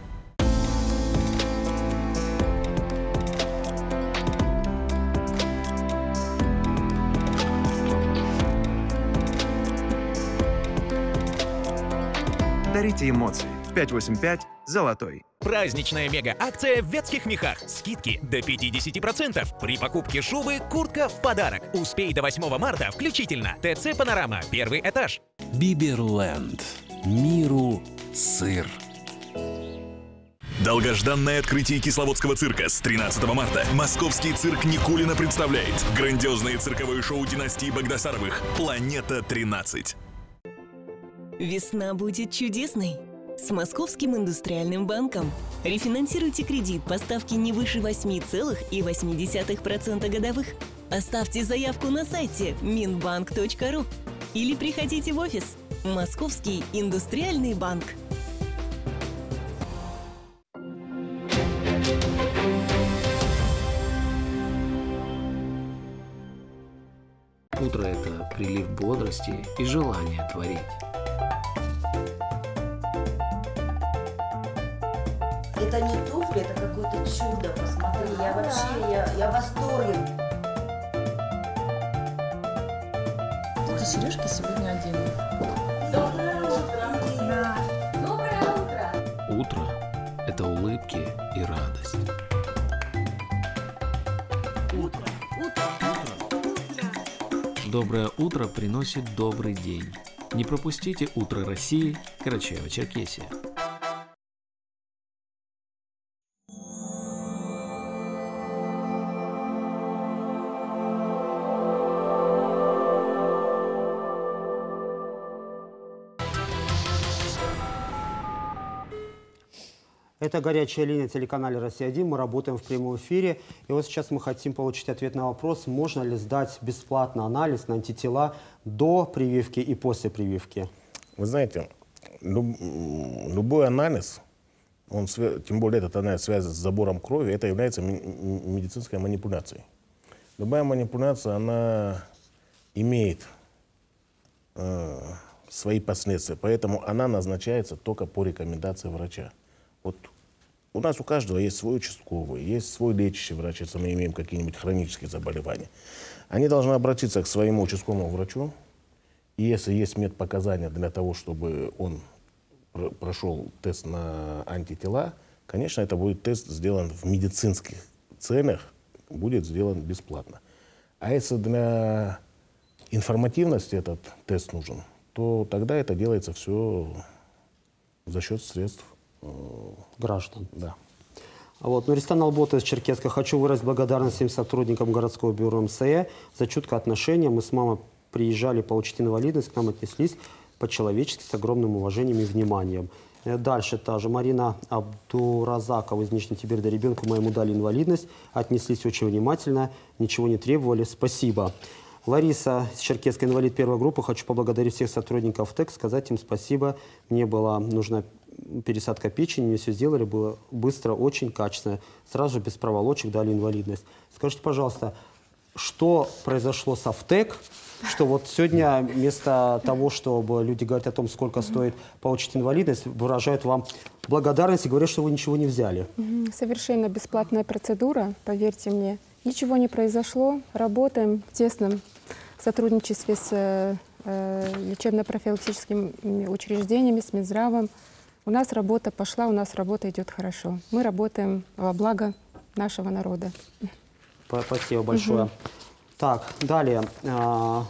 S7: Дарите эмоции. 585 «Золотой».
S11: Праздничная мега-акция в ветских мехах. Скидки до 50%. При покупке шубы куртка в подарок. Успей до 8 марта включительно. ТЦ «Панорама». Первый этаж.
S6: Биберленд. Миру сыр.
S5: Долгожданное открытие Кисловодского цирка с 13 марта. Московский цирк Никулина представляет грандиозное цирковое шоу династии Багдасаровых «Планета 13».
S4: Весна будет чудесной. С Московским индустриальным банком. Рефинансируйте кредит по ставке не выше 8,8% годовых. Оставьте заявку на сайте minbank.ru или приходите в офис. Московский индустриальный банк.
S12: Утро – это прилив бодрости и желание творить.
S13: Это не туфли, это какое-то чудо. Посмотри, я вообще, я, я в восторге.
S14: Эти сережки сегодня одену.
S13: Доброе утро. Доброе утро.
S12: Утро – это улыбки и радость.
S13: Утро. Утро.
S12: Утро. Доброе утро приносит добрый день. Не пропустите «Утро России» Карачаево-Черкесия.
S1: Это «Горячая линия» телеканале «Россия-1». Мы работаем в прямом эфире. И вот сейчас мы хотим получить ответ на вопрос, можно ли сдать бесплатно анализ на антитела до прививки и после прививки.
S2: Вы знаете, люб, любой анализ, он, тем более этот анализ связан с забором крови, это является медицинской манипуляцией. Любая манипуляция, она имеет э, свои последствия, поэтому она назначается только по рекомендации врача. Вот у нас у каждого есть свой участковый, есть свой лечащий врач, если мы имеем какие-нибудь хронические заболевания. Они должны обратиться к своему участковому врачу, и если есть медпоказания для того, чтобы он прошел тест на антитела, конечно, это будет тест сделан в медицинских целях, будет сделан бесплатно. А если для информативности этот тест нужен, то тогда это делается все за счет средств
S1: граждан.
S2: Да.
S1: Вот. Нуристан Албота из Черкеска. Хочу выразить благодарность всем сотрудникам городского бюро МСЭ за чуткое отношение. Мы с мамой приезжали получить инвалидность, к нам отнеслись по-человечески, с огромным уважением и вниманием. Э, дальше та же Марина Абдуразакова из Нижней Тибирда. Ребенку моему дали инвалидность, отнеслись очень внимательно, ничего не требовали. Спасибо. Лариса из Черкесской инвалид первой группы. Хочу поблагодарить всех сотрудников ТЭК, сказать им спасибо. Мне была нужна пересадка печени, мне все сделали, было быстро, очень качественно. Сразу же без проволочек дали инвалидность. Скажите, пожалуйста, что произошло с Автек что вот сегодня вместо того, чтобы люди говорят о том, сколько стоит получить инвалидность, выражают вам благодарность и говорят, что вы ничего не взяли.
S9: Совершенно бесплатная процедура, поверьте мне. Ничего не произошло. Работаем в тесном сотрудничестве с э, э, лечебно-профилактическими учреждениями, с Минздравом. У нас работа пошла, у нас работа идет хорошо. Мы работаем во благо нашего народа.
S1: Спасибо большое.
S9: Мгм.
S1: Так, далее. А,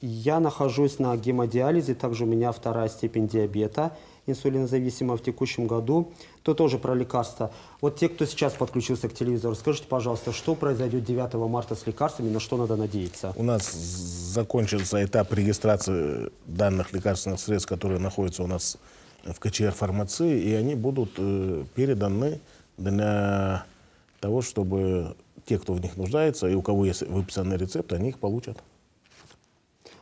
S1: Я нахожусь на гемодиализе, также у меня вторая степень диабета инсулинозависимая в текущем году. То тоже про лекарства. Вот те, кто сейчас подключился к телевизору, скажите, пожалуйста, что произойдет 9 марта с лекарствами, на что надо надеяться?
S2: У нас закончился этап регистрации данных лекарственных средств, которые находятся у нас в КЧР фармации, и они будут э, переданы для того, чтобы те, кто в них нуждается, и у кого есть выписанный рецепт, они их получат.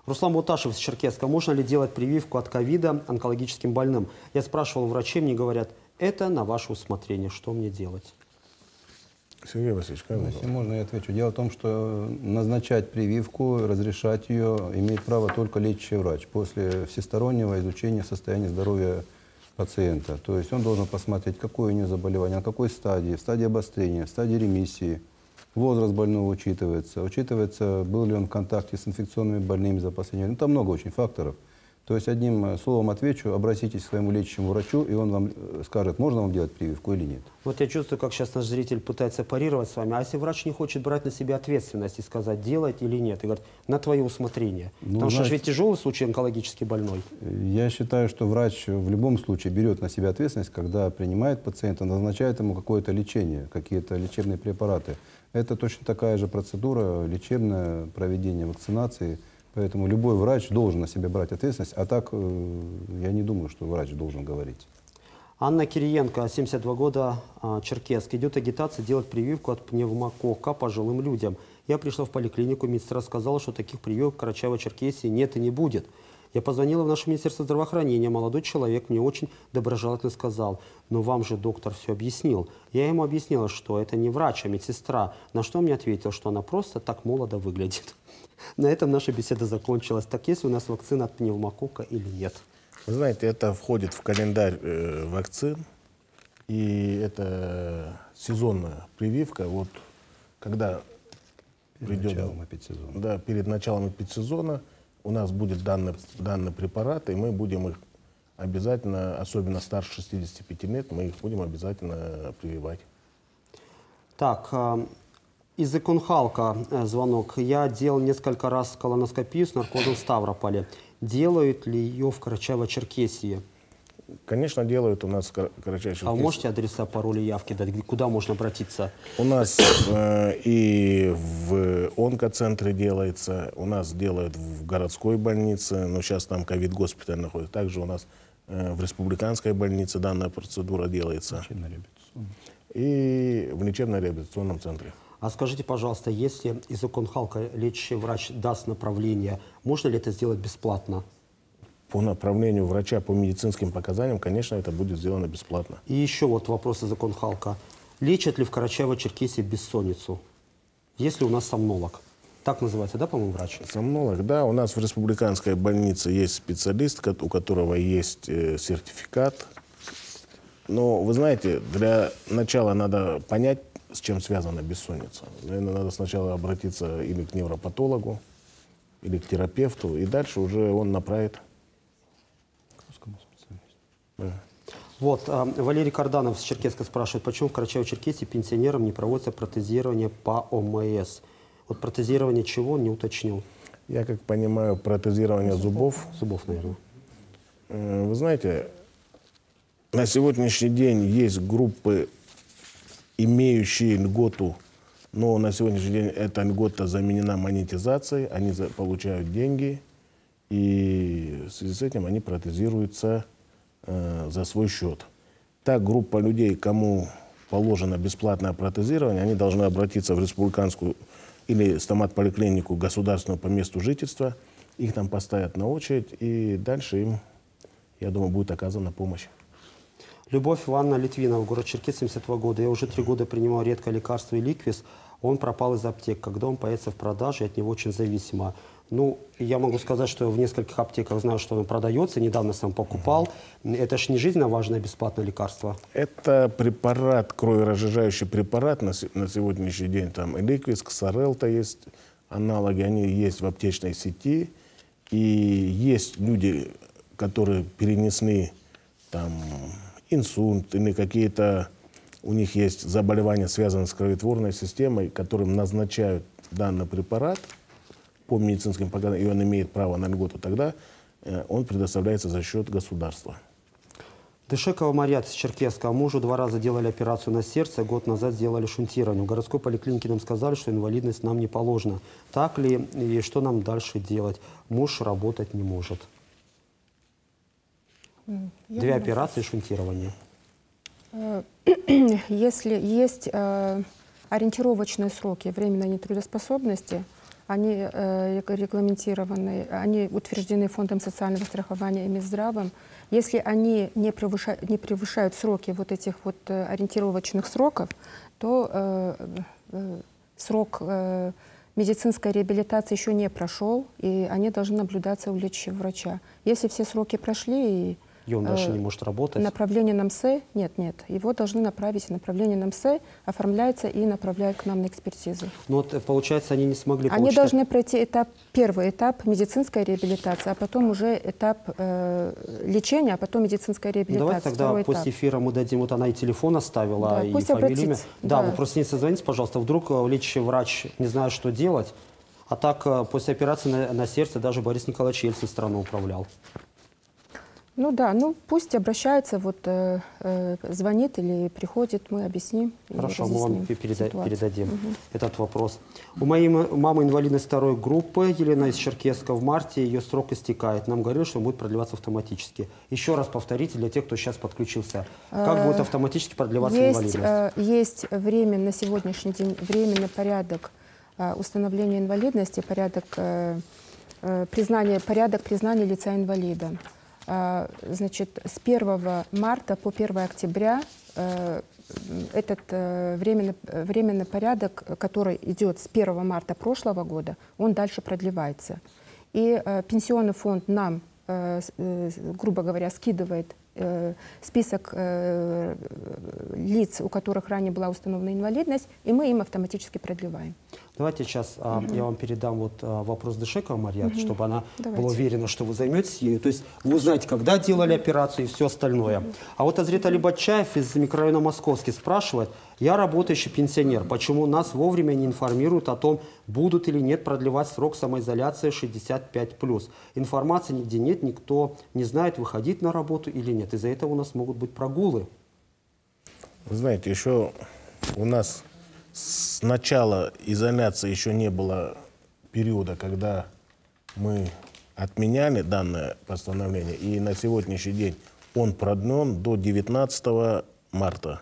S1: Руслан Муташев из Черкесска. Можно ли делать прививку от ковида онкологическим больным? Я спрашивал врачей, мне говорят, это на ваше усмотрение, что мне делать?
S2: Сергей Васильевич, как вы
S3: Если можно, я отвечу. Дело в том, что назначать прививку, разрешать ее имеет право только лечащий врач после всестороннего изучения состояния здоровья пациента. То есть он должен посмотреть, какое у него заболевание, на какой стадии, в стадии обострения, в стадии ремиссии. Возраст больного учитывается, учитывается, был ли он в контакте с инфекционными больными за последнее время. Ну, там много очень факторов. То есть одним э, словом отвечу, обратитесь к своему лечащему врачу, и он вам э, скажет, можно вам делать прививку или нет.
S1: Вот я чувствую, как сейчас наш зритель пытается парировать с вами. А если врач не хочет брать на себя ответственность и сказать, делать или нет, и говорит, на твое усмотрение.
S3: Ну,
S1: Потому что
S3: знаете-
S1: ведь тяжелый случай онкологически больной.
S3: Я считаю, что врач в любом случае берет на себя ответственность, когда принимает пациента, назначает ему какое-то лечение, какие-то лечебные препараты. Это точно такая же процедура, лечебное проведение вакцинации. Поэтому любой врач должен на себя брать ответственность, а так э, я не думаю, что врач должен говорить.
S1: Анна Кириенко, 72 года, а, Черкесск. Идет агитация делать прививку от пневмокока пожилым людям. Я пришла в поликлинику, медсестра сказала, что таких прививок в Карачаево-Черкесии нет и не будет. Я позвонила в наше Министерство здравоохранения. Молодой человек мне очень доброжелательно сказал, но вам же доктор все объяснил. Я ему объяснила, что это не врач, а медсестра. На что он мне ответил, что она просто так молодо выглядит. (laughs) На этом наша беседа закончилась. Так есть ли у нас вакцина от пневмокока или нет?
S2: Вы знаете, это входит в календарь э, вакцин, и это сезонная прививка. Вот когда
S3: Перед
S2: придет,
S3: началом эпидсезона.
S2: да, перед началом эпидсезона у нас будет данный, данный препарат, и мы будем их обязательно, особенно старше 65 лет, мы их будем обязательно прививать.
S1: Так, э, из Иконхалка э, звонок. Я делал несколько раз колоноскопию с наркозом в Ставрополе. Делают ли ее в Карачаево-Черкесии?
S2: Конечно, делают у нас кар-
S1: А
S2: кратчайшие
S1: вы можете адреса, пароли, явки дать? Куда можно обратиться?
S2: У нас э, и в онкоцентре делается, у нас делают в городской больнице, но сейчас там ковид-госпиталь находится. Также у нас э, в республиканской больнице данная процедура делается. И в лечебно-реабилитационном центре.
S1: А скажите, пожалуйста, если из Иконхалка лечащий врач даст направление, можно ли это сделать бесплатно?
S2: По направлению врача по медицинским показаниям, конечно, это будет сделано бесплатно.
S1: И еще вот вопрос из Иконхалка. Лечат ли в Карачаево-Черкесии бессонницу? Есть ли у нас сомнолог? Так называется, да, по-моему, врач?
S2: Сомнолог, да, у нас в республиканской больнице есть специалист, у которого есть э, сертификат. Но вы знаете, для начала надо понять, с чем связана бессонница. Наверное, надо сначала обратиться или к невропатологу, или к терапевту, и дальше уже он направит.
S1: Вот, а, Валерий Карданов с Черкесска спрашивает, почему в Карачаево-Черкесии пенсионерам не проводится протезирование по ОМС? Вот протезирование чего, не уточнил.
S2: Я как понимаю, протезирование зубов.
S1: Зубов, наверное.
S2: Э, Вы знаете, на сегодняшний день есть группы, имеющие льготу, но на сегодняшний день эта льгота заменена монетизацией, они получают деньги, и в связи с этим они протезируются э, за свой счет. Та группа людей, кому положено бесплатное протезирование, они должны обратиться в республиканскую или стомат-поликлинику государственную по месту жительства, их там поставят на очередь, и дальше им, я думаю, будет оказана помощь.
S1: Любовь Ивановна Литвинова, город Черкес, 72 года. Я уже три года принимаю редкое лекарство Эликвис. Он пропал из аптек. Когда он появится в продаже, от него очень зависимо. Ну, я могу сказать, что в нескольких аптеках знаю, что он продается, недавно сам покупал. Это же не жизненно важное бесплатное лекарство.
S2: Это препарат, кроверазжижающий препарат на, на сегодняшний день. Там Эликвис, Ксарелта есть аналоги, они есть в аптечной сети. И есть люди, которые перенесли там инсульт или какие-то у них есть заболевания, связанные с кроветворной системой, которым назначают данный препарат по медицинским показаниям, и он имеет право на льготу, тогда э, он предоставляется за счет государства.
S1: Дышекова Марьят с Черкесска. Мужу два раза делали операцию на сердце, год назад сделали шунтирование. В городской поликлинике нам сказали, что инвалидность нам не положена. Так ли и что нам дальше делать? Муж работать не может.
S9: Я
S1: Две операции.
S9: Э, (clears throat) Если есть э, ориентировочные сроки временной нетрудоспособности, они э, регламентированы, они утверждены Фондом социального страхования и Минздравом. Если они не превышают, не превышают сроки вот этих вот э, ориентировочных сроков, то э, э, срок э, медицинской реабилитации еще не прошел, и они должны наблюдаться у лечащего врача. Если все сроки прошли, и
S1: И он дальше
S9: Э,
S1: не может работать.
S9: Направление на МСЭ? Нет, нет. Его должны направить. Направление на МСЭ оформляется и направляют к нам на экспертизу.
S1: Ну вот, э, получается, они не смогли
S9: Они
S1: получить-
S9: должны пройти этап, первый этап медицинской реабилитации, а потом уже этап э, лечения, а потом медицинская
S1: Ну,
S9: реабилитация.
S1: Давайте тогда
S9: второй
S1: после
S9: этап.
S1: эфира мы дадим, вот она и телефон оставила,
S9: Да,
S1: и
S9: пусть
S1: фамилию, имя. Да,
S9: да.
S1: вы просто с ней созвоните, пожалуйста. Вдруг э, лечащий врач не знает, что делать. А так, после операции на, на сердце даже Борис Николаевич Ельцин страну управлял.
S9: Ну да, ну пусть обращается, вот э, э, звонит или приходит, мы объясним.
S1: Хорошо, мы вам переда-
S9: ситуацию.
S1: передадим
S9: Мгм.
S1: этот вопрос. У моей мамы инвалидность второй группы, Елена из Черкесска, в марте ее срок истекает. Нам говорили, что будет продлеваться автоматически. Еще раз повторите для тех, кто сейчас подключился. Как
S9: Э,
S1: будет автоматически продлеваться
S9: есть,
S1: инвалидность?
S9: э, есть время на сегодняшний день, временный порядок э, установления инвалидности, порядок, э, э, признания, порядок признания лица инвалида. Э, Значит, с 1 марта по 1 октября э, этот э, временный, временный порядок, который идет с 1 марта прошлого года, он дальше продлевается. И э, пенсионный фонд нам, грубо говоря, скидывает список лиц, у которых ранее была установлена инвалидность, и мы им автоматически продлеваем.
S1: Давайте сейчас а,
S9: Мгм.
S1: я вам передам вот а, вопрос Дышекова Марьят,
S9: Мгм.
S1: чтобы она
S9: Давайте.
S1: была уверена, что вы займетесь ею. То есть вы узнаете, когда делали операцию и все остальное. А вот Азрит Алибачаев из микрорайона Московский спрашивает, я работающий пенсионер, почему нас вовремя не информируют о том, будут или нет продлевать срок самоизоляции 65+. Информации нигде нет, никто не знает, выходить на работу или нет. Из-за этого у нас могут быть прогулы.
S2: Вы знаете, еще у нас с начала изоляции еще не было периода, когда мы отменяли данное постановление, и на сегодняшний день он продлен до 19 марта.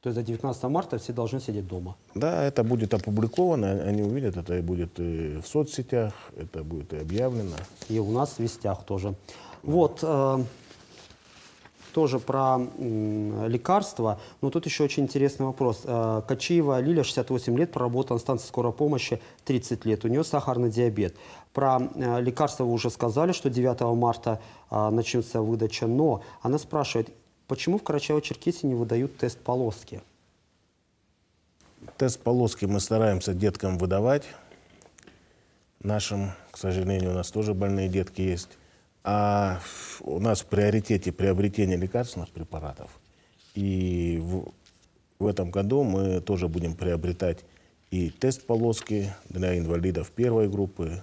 S1: То есть до 19 марта все должны сидеть дома.
S2: Да, это будет опубликовано, они увидят, это и будет и в соцсетях, это будет и объявлено.
S1: И у нас в вестях тоже. Вот, э, тоже про лекарства. Но тут еще очень интересный вопрос. Э, Качиева Лиля, 68 лет, проработала на станции скорой помощи 30 лет. У нее сахарный диабет. Про э, лекарства вы уже сказали, что 9 марта э, начнется выдача. Но она спрашивает, почему в Карачаево-Черкесии не выдают тест полоски?
S2: Тест полоски мы стараемся деткам выдавать. Нашим, к сожалению, у нас тоже больные детки есть. А у нас в приоритете приобретение лекарственных препаратов. И в, в этом году мы тоже будем приобретать и тест полоски для инвалидов первой группы.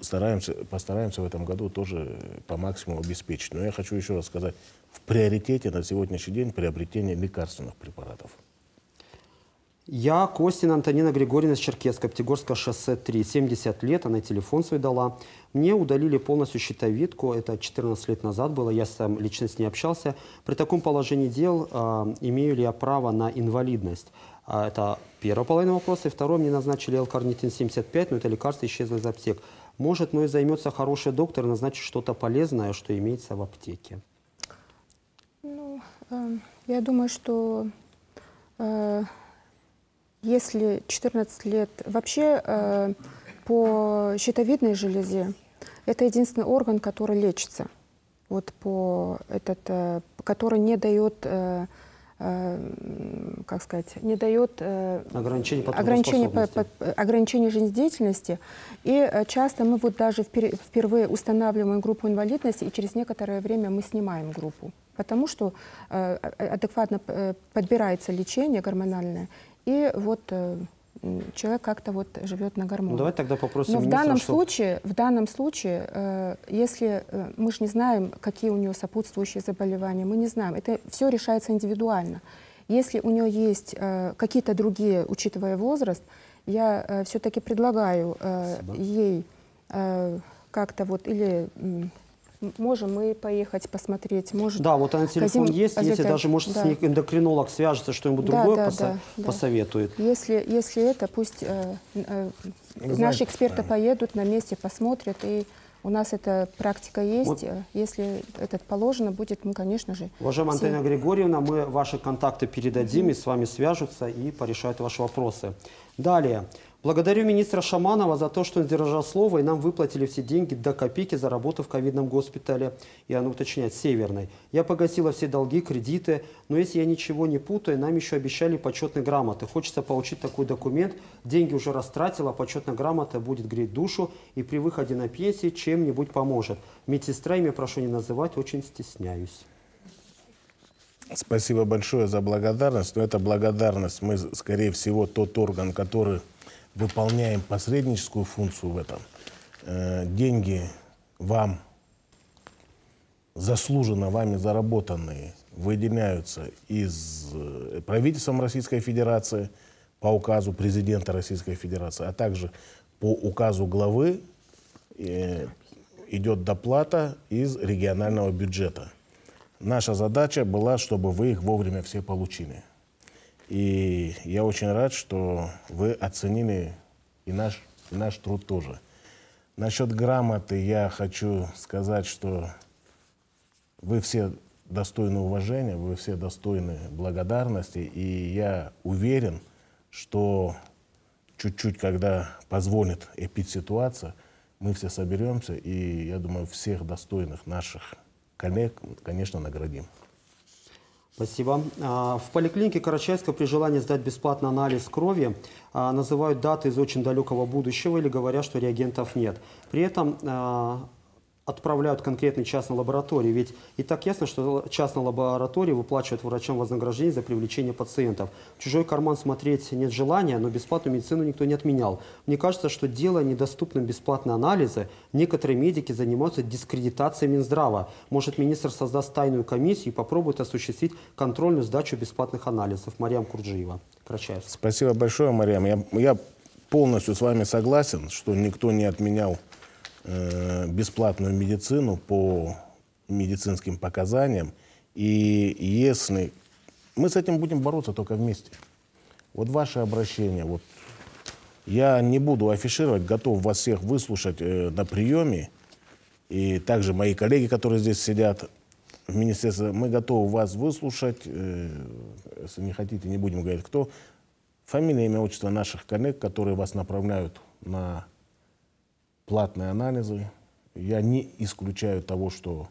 S2: Стараемся, постараемся в этом году тоже по максимуму обеспечить. Но я хочу еще раз сказать, в приоритете на сегодняшний день приобретение лекарственных препаратов.
S1: Я, Костина Антонина Григорьевна из Черкесска, Птигорское шоссе 3, 70 лет, она телефон свой дала. Мне удалили полностью щитовидку, это 14 лет назад было, я сам лично с ней общался. При таком положении дел а, имею ли я право на инвалидность? А, это первая половина вопроса. И второе, мне назначили L-карнитин 75, но это лекарство исчезло из аптек. Может, мной займется хороший доктор и назначит что-то полезное, что имеется в аптеке?
S9: Ну, э, я думаю, что э, Если 14 лет... Вообще э, по щитовидной железе это единственный орган, который лечится. Вот по этот, э, который не дает, э, э, как сказать, не дает э,
S1: Ограничение по
S9: жизнедеятельности. И часто мы вот даже впер- впервые устанавливаем группу инвалидности, и через некоторое время мы снимаем группу. Потому что адекватно подбирается лечение гормональное, и вот человек как-то вот живет на гормонах.
S1: Ну, давайте тогда попросим
S9: Но в данном
S1: чтоб-
S9: случае, в данном случае, э, если э, мы же не знаем, какие у нее сопутствующие заболевания, мы не знаем. Это все решается индивидуально. Если у нее есть э, какие-то другие, учитывая возраст, я все-таки предлагаю э, ей э, как-то вот или можем мы поехать посмотреть, может.
S1: Да, вот она телефон
S9: Казим
S1: есть, если
S9: Азертай-
S1: даже, может,
S9: да.
S1: с ней эндокринолог свяжется, что-нибудь
S9: Да,
S1: другое
S9: да,
S1: посо-
S9: да, да.
S1: посоветует.
S9: Если, если это, пусть э, э,
S1: Вы
S9: наши
S1: знаете,
S9: эксперты поедут на месте, посмотрят, и у нас эта практика есть.
S1: Вот.
S9: Если это положено будет, мы, конечно же,
S1: Уважаемая
S9: все-
S1: Антонина Григорьевна, мы ваши контакты передадим и с вами свяжутся и порешают ваши вопросы. Далее. Благодарю министра Шаманова за то, что он сдержал слово и нам выплатили все деньги до копейки за работу в ковидном госпитале, и она уточняет, Северной. Я погасила все долги, кредиты, но если я ничего не путаю, нам еще обещали почетные грамоты. Хочется получить такой документ. Деньги уже растратила, почетная грамота будет греть душу и при выходе на пенсии чем-нибудь поможет. Медсестра имя прошу не называть, очень стесняюсь.
S2: Спасибо большое за благодарность. Но эта благодарность, мы, скорее всего, тот орган, который выполняем посредническую функцию в этом. Э, деньги вам, заслуженно вами заработанные, выделяются из э, правительством Российской Федерации по указу президента Российской Федерации, а также по указу главы э, идет доплата из регионального бюджета. Наша задача была, чтобы вы их вовремя все получили. И я очень рад, что вы оценили и наш, и наш труд тоже. Насчет грамоты я хочу сказать, что вы все достойны уважения, вы все достойны благодарности, и я уверен, что чуть-чуть, когда позволит эпидситуация, мы все соберемся, и я думаю, всех достойных наших коллег, конечно, наградим.
S1: Спасибо. А, В поликлинике Карачаевска при желании сдать бесплатно анализ крови а, называют даты из очень далекого будущего или говорят, что реагентов нет. При этом а, отправляют конкретные частные лаборатории. Ведь и так ясно, что частные лаборатории выплачивают врачам вознаграждение за привлечение пациентов. В чужой карман смотреть нет желания, но бесплатную медицину никто не отменял. Мне кажется, что делая недоступным бесплатные анализы, некоторые медики занимаются дискредитацией Минздрава. Может, министр создаст тайную комиссию и попробует осуществить контрольную сдачу бесплатных анализов. Мариам Курджиева, Карачаевск.
S2: Спасибо большое, Мариам. Я, я полностью с вами согласен, что никто не отменял бесплатную медицину по медицинским показаниям. И если мы с этим будем бороться только вместе. Вот ваше обращение, вот я не буду афишировать, готов вас всех выслушать э, на приеме. И также мои коллеги, которые здесь сидят в министерстве, мы готовы вас выслушать. Э, если не хотите, не будем говорить, кто. Фамилия, имя, отчество наших коллег, которые вас направляют на платные анализы. Я не исключаю того, что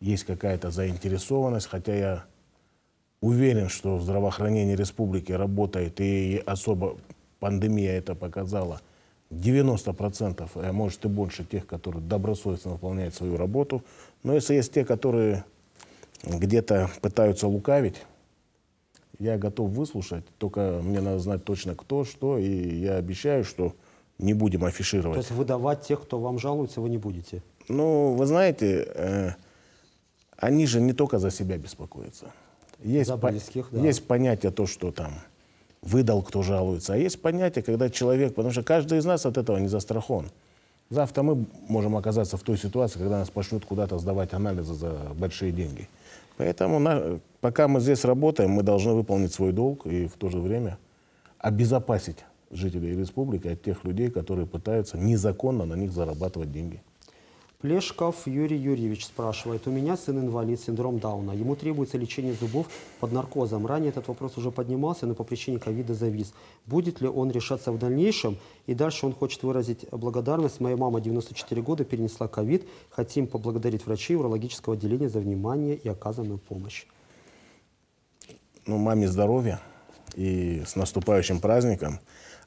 S2: есть какая-то заинтересованность, хотя я уверен, что в здравоохранении республики работает, и особо пандемия это показала, 90%, а может и больше тех, которые добросовестно выполняют свою работу. Но если есть те, которые где-то пытаются лукавить, я готов выслушать, только мне надо знать точно кто, что, и я обещаю, что не будем
S1: То
S2: афишировать.
S1: есть выдавать тех, кто вам жалуется, вы не будете?
S2: Ну, вы знаете, э, они же не только за себя беспокоятся. Есть,
S1: За
S2: по-
S1: близких, да.
S2: есть понятие то, что там выдал, кто жалуется, а есть понятие, когда человек, потому что каждый из нас от этого не застрахован. Завтра мы можем оказаться в той ситуации, когда нас пошлют куда-то сдавать анализы за большие деньги. Поэтому на- пока мы здесь работаем, мы должны выполнить свой долг и в то же время обезопасить жителей республики от тех людей, которые пытаются незаконно на них зарабатывать деньги.
S1: Плешков Юрий Юрьевич спрашивает. У меня сын инвалид, синдром Дауна. Ему требуется лечение зубов под наркозом. Ранее этот вопрос уже поднимался, но по причине ковида завис. Будет ли он решаться в дальнейшем? И дальше он хочет выразить благодарность. Моя мама 94 года перенесла ковид. Хотим поблагодарить врачей урологического отделения за внимание и оказанную помощь.
S2: Ну, маме здоровья и с наступающим праздником.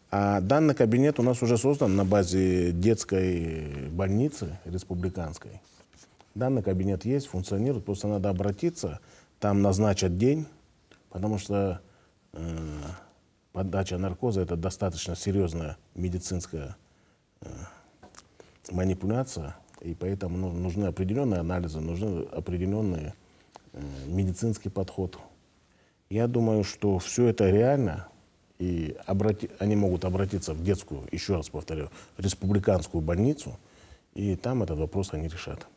S2: А данный кабинет у нас уже создан на базе детской больницы республиканской. Данный кабинет есть, функционирует, просто надо обратиться, там назначат день, потому что э, подача наркоза это достаточно серьезная медицинская э, манипуляция, и поэтому ну, нужны определенные анализы, нужны определенный э, медицинский подход. Я думаю, что все это реально, и обрати, они могут обратиться в детскую, еще раз повторю, республиканскую больницу, и там этот вопрос они решат.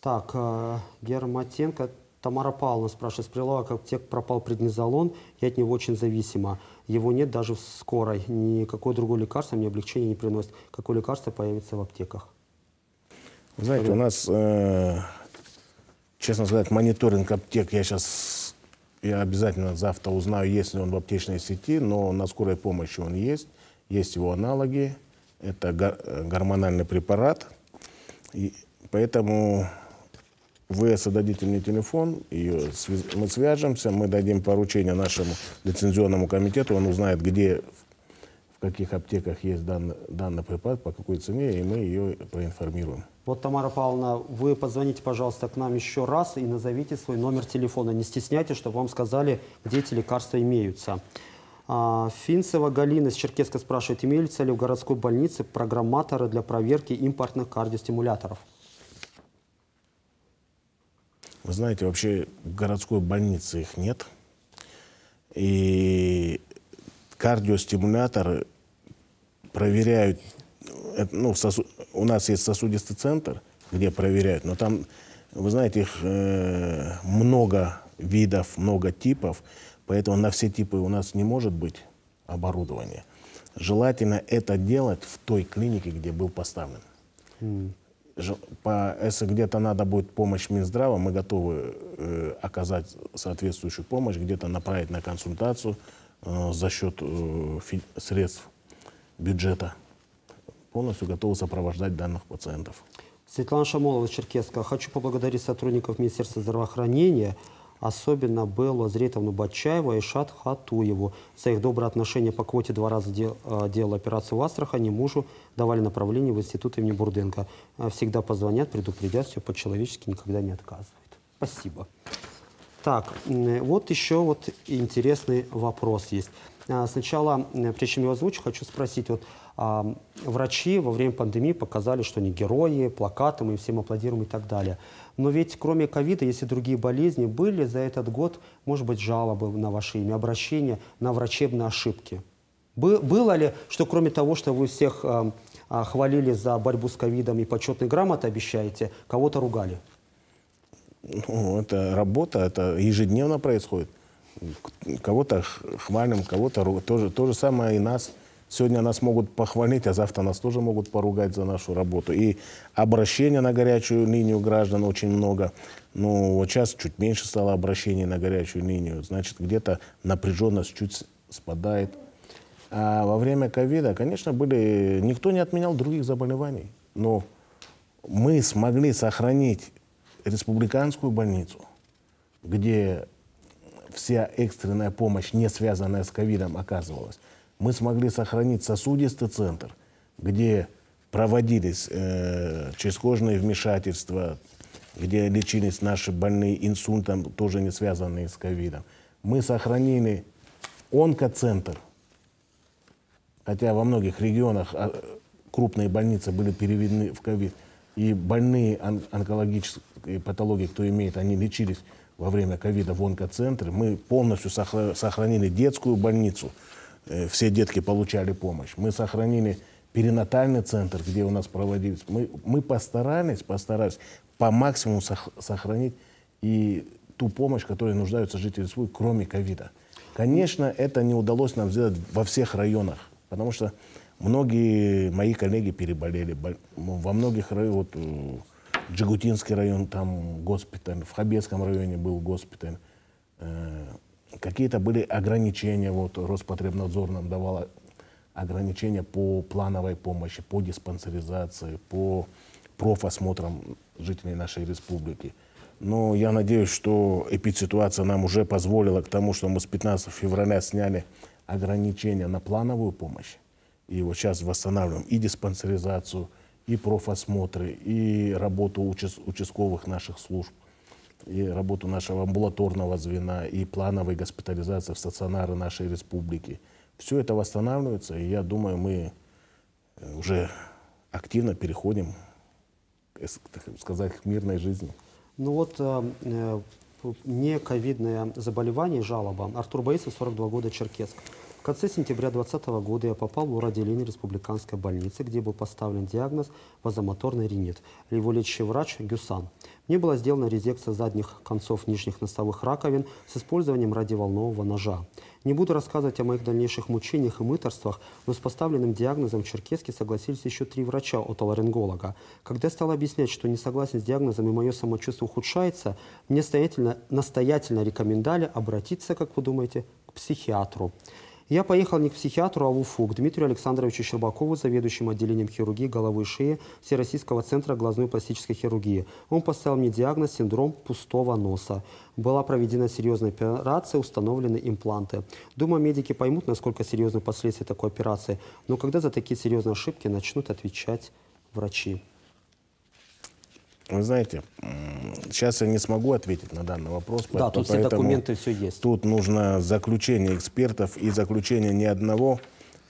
S1: Так, э, Герматенко Тамара Павловна спрашивает, с прилавка аптек пропал преднизолон, я от него очень зависима. Его нет даже в скорой. Никакое другое лекарство мне облегчения не приносит. Какое лекарство появится в аптеках?
S2: Знаете, у нас, э, честно сказать, мониторинг аптек я сейчас я обязательно завтра узнаю, есть ли он в аптечной сети, но на скорой помощи он есть. Есть его аналоги. Это гормональный препарат. И поэтому вы создадите мне телефон, и мы свяжемся, мы дадим поручение нашему лицензионному комитету, он узнает, где, в каких аптеках есть данный, данный препарат, по какой цене, и мы ее проинформируем.
S1: Вот, Тамара Павловна, вы позвоните, пожалуйста, к нам еще раз и назовите свой номер телефона. Не стесняйтесь, чтобы вам сказали, где эти лекарства имеются. А, Финцева Галина из Черкеска спрашивает, имеются ли в городской больнице программаторы для проверки импортных кардиостимуляторов?
S2: Вы знаете, вообще в городской больнице их нет. И кардиостимуляторы проверяют ну, сосу... у нас есть сосудистый центр, где проверяют, но там, вы знаете, их э, много видов, много типов, поэтому на все типы у нас не может быть оборудования. Желательно это делать в той клинике, где был поставлен. Mm. По, если где-то надо будет помощь Минздрава, мы готовы э, оказать соответствующую помощь, где-то направить на консультацию э, за счет э, средств бюджета полностью готовы сопровождать данных пациентов.
S1: Светлана Шамолова, Черкесска. Хочу поблагодарить сотрудников Министерства здравоохранения, особенно Беллу Азретовну Батчаеву и Шат Хатуеву за их доброе отношение по квоте два раза дел, э, делал операцию в Астрахани, мужу давали направление в институт имени Бурденко. Э, всегда позвонят, предупредят, все по-человечески, никогда не отказывают. Спасибо. Так, вот еще вот интересный вопрос есть. Э, сначала, прежде чем я озвучу, хочу спросить, вот а, врачи во время пандемии показали, что они герои, плакаты, мы всем аплодируем и так далее. Но ведь кроме ковида, если другие болезни, были за этот год, может быть, жалобы на ваше имя, обращения на врачебные ошибки? Бы, было ли, что кроме того, что вы всех э, э, хвалили за борьбу с ковидом и почетные грамоты обещаете, кого-то ругали?
S2: Ну, это работа, это ежедневно происходит. Кого-то хвалим, кого-то тоже. То же самое и нас – Сегодня нас могут похвалить, а завтра нас тоже могут поругать за нашу работу. И обращения на горячую линию граждан очень много. Ну, вот сейчас чуть меньше стало обращений на горячую линию. Значит, где-то напряженность чуть спадает. А во время ковида, конечно, были... Никто не отменял других заболеваний. Но мы смогли сохранить республиканскую больницу, где вся экстренная помощь, не связанная с ковидом, оказывалась мы смогли сохранить сосудистый центр, где проводились э, черезкожные вмешательства, где лечились наши больные инсультом, тоже не связанные с ковидом. Мы сохранили онкоцентр, хотя во многих регионах а, крупные больницы были переведены в ковид, и больные он онкологические патологии, кто имеет, они лечились во время ковида в онкоцентре. Мы полностью сохранили детскую больницу – все детки получали помощь. Мы сохранили перинатальный центр, где у нас проводились. Мы, мы постарались, постарались по максимуму сох, сохранить и ту помощь, которой нуждаются жители СВУ, кроме ковида. Конечно, это не удалось нам сделать во всех районах, потому что Многие мои коллеги переболели. Во многих районах, вот, э, Джигутинский район, там госпиталь, в Хабецком районе был госпиталь. Какие-то были ограничения, вот Роспотребнадзор нам давал ограничения по плановой помощи, по диспансеризации, по профосмотрам жителей нашей республики. Но я надеюсь, что эпидситуация нам уже позволила к тому, что мы с 15 февраля сняли ограничения на плановую помощь. И вот сейчас восстанавливаем и диспансеризацию, и профосмотры, и работу участ участковых наших служб, и работу нашего амбулаторного звена, и плановой госпитализации в стационары нашей республики. Все это восстанавливается, и я думаю, мы э, уже активно переходим, так сказать, к мирной жизни.
S1: Ну вот э, э не ковидное заболевание, жалоба. Артур Боисов, 42 года, Черкесск. В конце сентября 2020 года я попал в отделение республиканской больницы, где был поставлен диагноз вазомоторный ринит. Его лечащий врач Гюсан. Мне была сделана резекция задних концов нижних носовых раковин с использованием радиоволнового ножа. Не буду рассказывать о моих дальнейших мучениях и мыторствах, но с поставленным диагнозом в Черкеске согласились еще три врача отоларинголога. Когда я стал объяснять, что не согласен с диагнозом и мое самочувствие ухудшается, мне настоятельно, настоятельно рекомендовали обратиться, как вы думаете, к психиатру. Я поехал не к психиатру, а в Уфу, к Дмитрию Александровичу Щербакову, заведующему отделением хирургии головы и шеи Всероссийского центра глазной пластической хирургии. Он поставил мне диагноз синдром пустого носа. Была проведена серьезная операция, установлены импланты. Думаю, медики поймут, насколько серьезны последствия такой операции, но когда за такие серьезные ошибки начнут отвечать врачи?
S2: Вы знаете, сейчас я не смогу ответить на данный вопрос.
S1: Да, тут все документы, все есть.
S2: Тут нужно заключение экспертов и заключение ни одного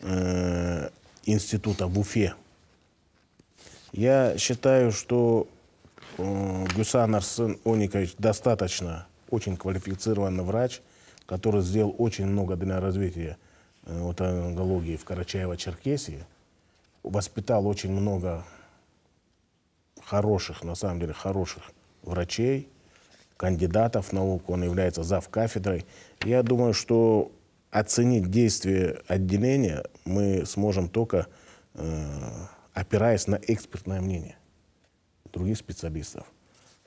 S2: э, института в Уфе. Я считаю, что э, Гюсан Арсен Оникович достаточно очень квалифицированный врач, который сделал очень много для развития э, вот, онкологии в Карачаево-Черкесии, воспитал очень много хороших, на самом деле, хороших врачей, кандидатов в науку, он является зав кафедрой. Я думаю, что оценить действие отделения мы сможем только э, опираясь на экспертное мнение других специалистов.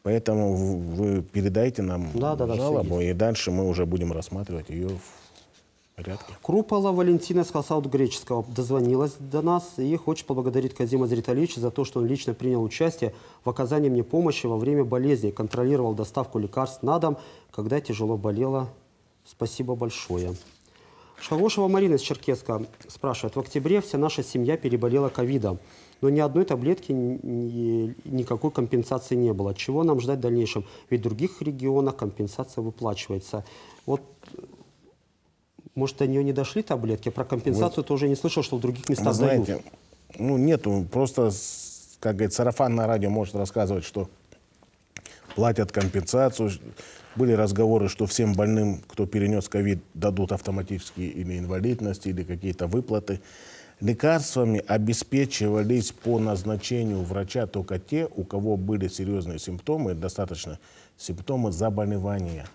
S2: Поэтому вы передайте нам да, да, жалобу, и дальше мы уже будем рассматривать ее в порядке.
S1: Крупала Валентина с Хасауд Греческого дозвонилась до нас и хочет поблагодарить Казима Зриталевича за то, что он лично принял участие в оказании мне помощи во время болезни, контролировал доставку лекарств на дом, когда тяжело болела. Спасибо большое. Шагошева Марина из Черкеска спрашивает. В октябре вся наша семья переболела ковидом, но ни одной таблетки, ни, никакой компенсации не было. Чего нам ждать в дальнейшем? Ведь в других регионах компенсация выплачивается. Вот может, до нее не дошли таблетки? Про компенсацию вот. тоже не слышал, что в других местах Вы знаете, дают.
S2: Ну, нету. Просто, как говорит, сарафан радио может рассказывать, что платят компенсацию. Были разговоры, что всем больным, кто перенес ковид, дадут автоматически или инвалидность, или какие-то выплаты. Лекарствами обеспечивались по назначению врача только те, у кого были серьезные симптомы, достаточно симптомы заболевания.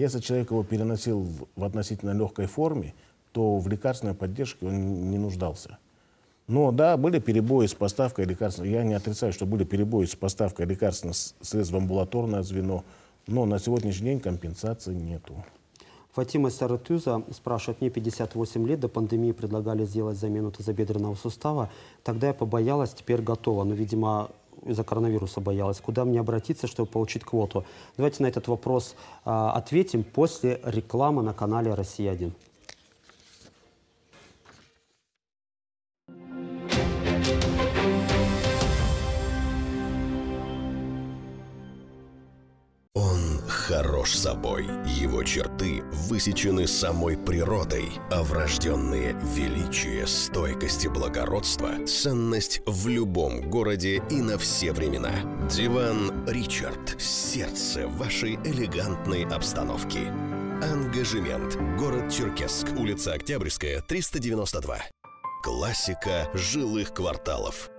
S2: Если человек его переносил в относительно легкой форме, то в лекарственной поддержке он не нуждался. Но да, были перебои с поставкой лекарств. Я не отрицаю, что были перебои с поставкой лекарственных средств в амбулаторное звено, но на сегодняшний день компенсации нету.
S1: Фатима Саратюза спрашивает, мне 58 лет, до пандемии предлагали сделать замену тазобедренного сустава. Тогда я побоялась, теперь готова. Но, видимо, из-за коронавируса боялась, куда мне обратиться, чтобы получить квоту? Давайте на этот вопрос а, ответим после рекламы на канале «Россия-1».
S15: Хорош собой. Его черты высечены самой природой, а врожденные величие, стойкость и благородство – ценность в любом городе и на все времена. Диван Ричард – сердце вашей элегантной обстановки. Ангажемент. Город Черкесск. Улица Октябрьская, 392. Классика жилых кварталов.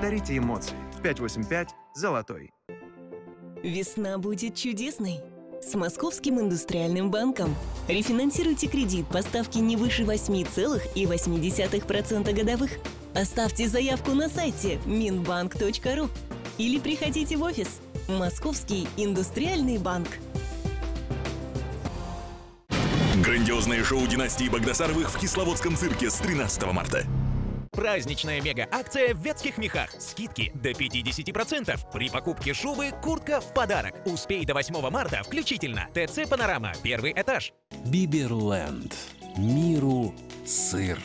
S7: Дарите эмоции. 585 «Золотой».
S4: Весна будет чудесной. С Московским индустриальным банком. Рефинансируйте кредит по ставке не выше 8,8% годовых. Оставьте заявку на сайте minbank.ru или приходите в офис. Московский индустриальный банк.
S5: Грандиозное шоу династии Багдасаровых в Кисловодском цирке с 13 марта.
S11: Праздничная мега-акция в ветских мехах. Скидки до 50%. При покупке шубы куртка в подарок. Успей до 8 марта включительно. ТЦ «Панорама». Первый этаж.
S6: Биберленд. Миру сыр.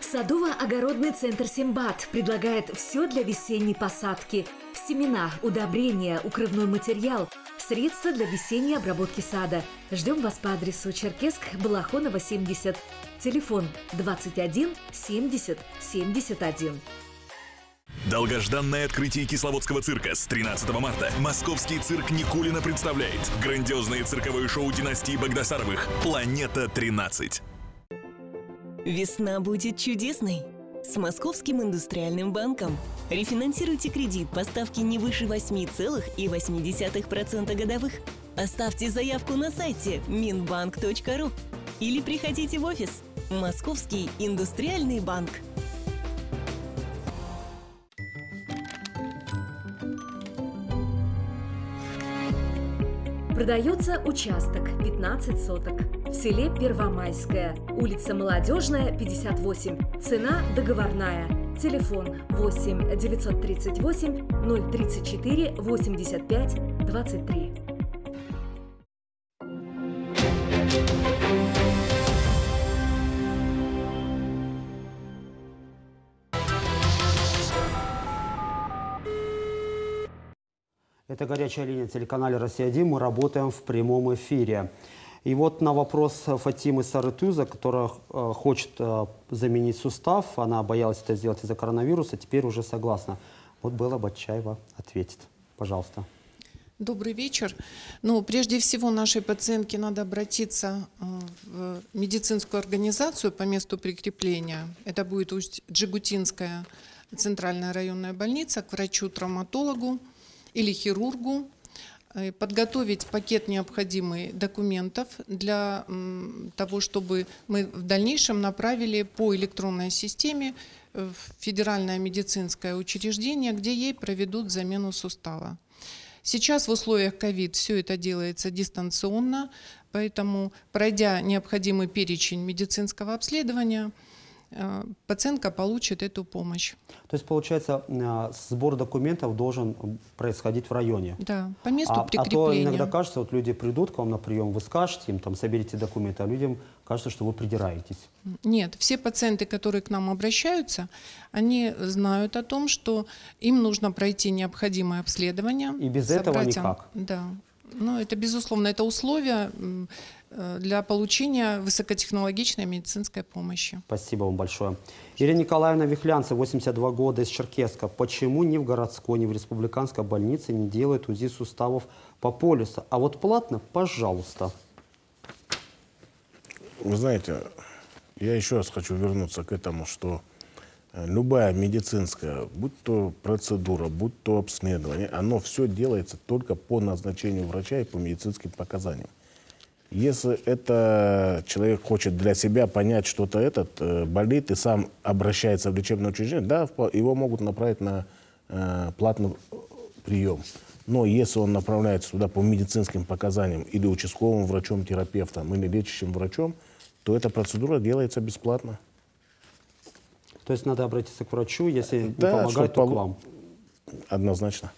S8: Садово-огородный центр «Симбат» предлагает все для весенней посадки. Семена, удобрения, укрывной материал, средства для весенней обработки сада. Ждем вас по адресу Черкесск, Балахонова, 70. Телефон 21 70 71.
S5: Долгожданное открытие Кисловодского цирка с 13 марта. Московский цирк Никулина представляет грандиозное цирковое шоу династии Багдасаровых «Планета 13».
S4: Весна будет чудесной. С Московским индустриальным банком. Рефинансируйте кредит по ставке не выше 8,8% годовых. Оставьте заявку на сайте minbank.ru или приходите в офис. Московский индустриальный банк.
S8: Продается участок 15 соток в селе Первомайская, улица Молодежная, 58. Цена договорная. Телефон 8 938 034 85 23.
S1: Это горячая линия телеканала «Россия-1». Мы работаем в прямом эфире. И вот на вопрос Фатимы Сарытуза, которая э, хочет э, заменить сустав, она боялась это сделать из-за коронавируса, теперь уже согласна. Вот Белла Батчаева ответит. Пожалуйста.
S14: Добрый вечер. Ну, прежде всего, нашей пациентке надо обратиться э, в медицинскую организацию по месту прикрепления. Это будет Усть-Джигутинская центральная районная больница, к врачу-травматологу или хирургу, э, подготовить пакет необходимых документов для того, чтобы мы в дальнейшем направили по электронной системе в федеральное медицинское учреждение, где ей проведут замену сустава. Сейчас в условиях ковид все это делается дистанционно, поэтому, пройдя необходимый перечень медицинского обследования, пациентка получит эту помощь.
S1: То есть, получается, э, сбор документов должен происходить в районе?
S14: Да, по месту
S1: а,
S14: прикрепления.
S1: А то иногда кажется, вот люди придут к вам на прием, вы скажете им, там, соберите документы, а людям кажется, что вы придираетесь.
S14: Нет, все пациенты, которые к нам обращаются, они знают о том, что им нужно пройти необходимое обследование.
S1: И без этого никак?
S14: Да. Ну, это безусловно, это условия э, для получения высокотехнологичной медицинской помощи.
S1: Спасибо вам большое. Ирина Николаевна Вихлянцева, 82 года, из Черкеска. Почему ни в городской, ни в республиканской больнице не делают УЗИ суставов по полюсу? А вот платно, пожалуйста.
S2: Вы знаете, я еще раз хочу вернуться к этому, что любая медицинская, будь то процедура, будь то обследование, оно все делается только по назначению врача и по медицинским показаниям. Если это человек хочет для себя понять, что-то этот э, болит и сам обращается в лечебное учреждение, да, его могут направить на э, платный прием. Но если он направляется туда по медицинским показаниям или участковым врачом-терапевтом, или лечащим врачом, то эта процедура делается бесплатно.
S1: То есть надо обратиться к врачу, если да, не помогает, то пол... к вам?
S2: Однозначно.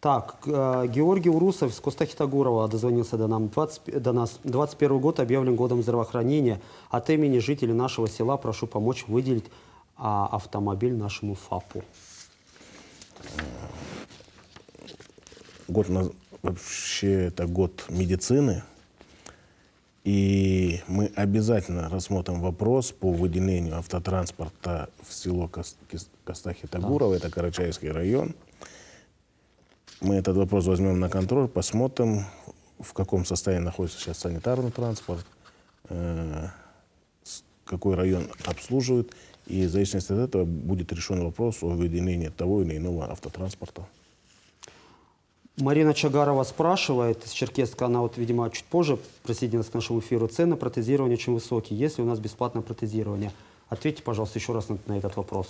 S1: Так, э, Георгий Урусов из Костахитагурова дозвонился до, нам 20, до нас. 21 год объявлен годом здравоохранения. От имени жителей нашего села прошу помочь выделить а, автомобиль нашему ФАПу.
S2: Год вообще это год медицины. И мы обязательно рассмотрим вопрос по выделению автотранспорта в село Костахи-Тагурово, да. это Карачаевский район. Мы этот вопрос возьмем на контроль, посмотрим, в каком состоянии находится сейчас санитарный транспорт, э, какой район обслуживает. И в зависимости от этого будет решен вопрос о введении того или иного автотранспорта.
S1: Марина Чагарова спрашивает из Черкесска, она вот, видимо, чуть позже присоединилась к нашему эфиру. Цены протезирования очень высокие. Есть ли у нас бесплатное протезирование? Ответьте, пожалуйста, еще раз на, на этот вопрос.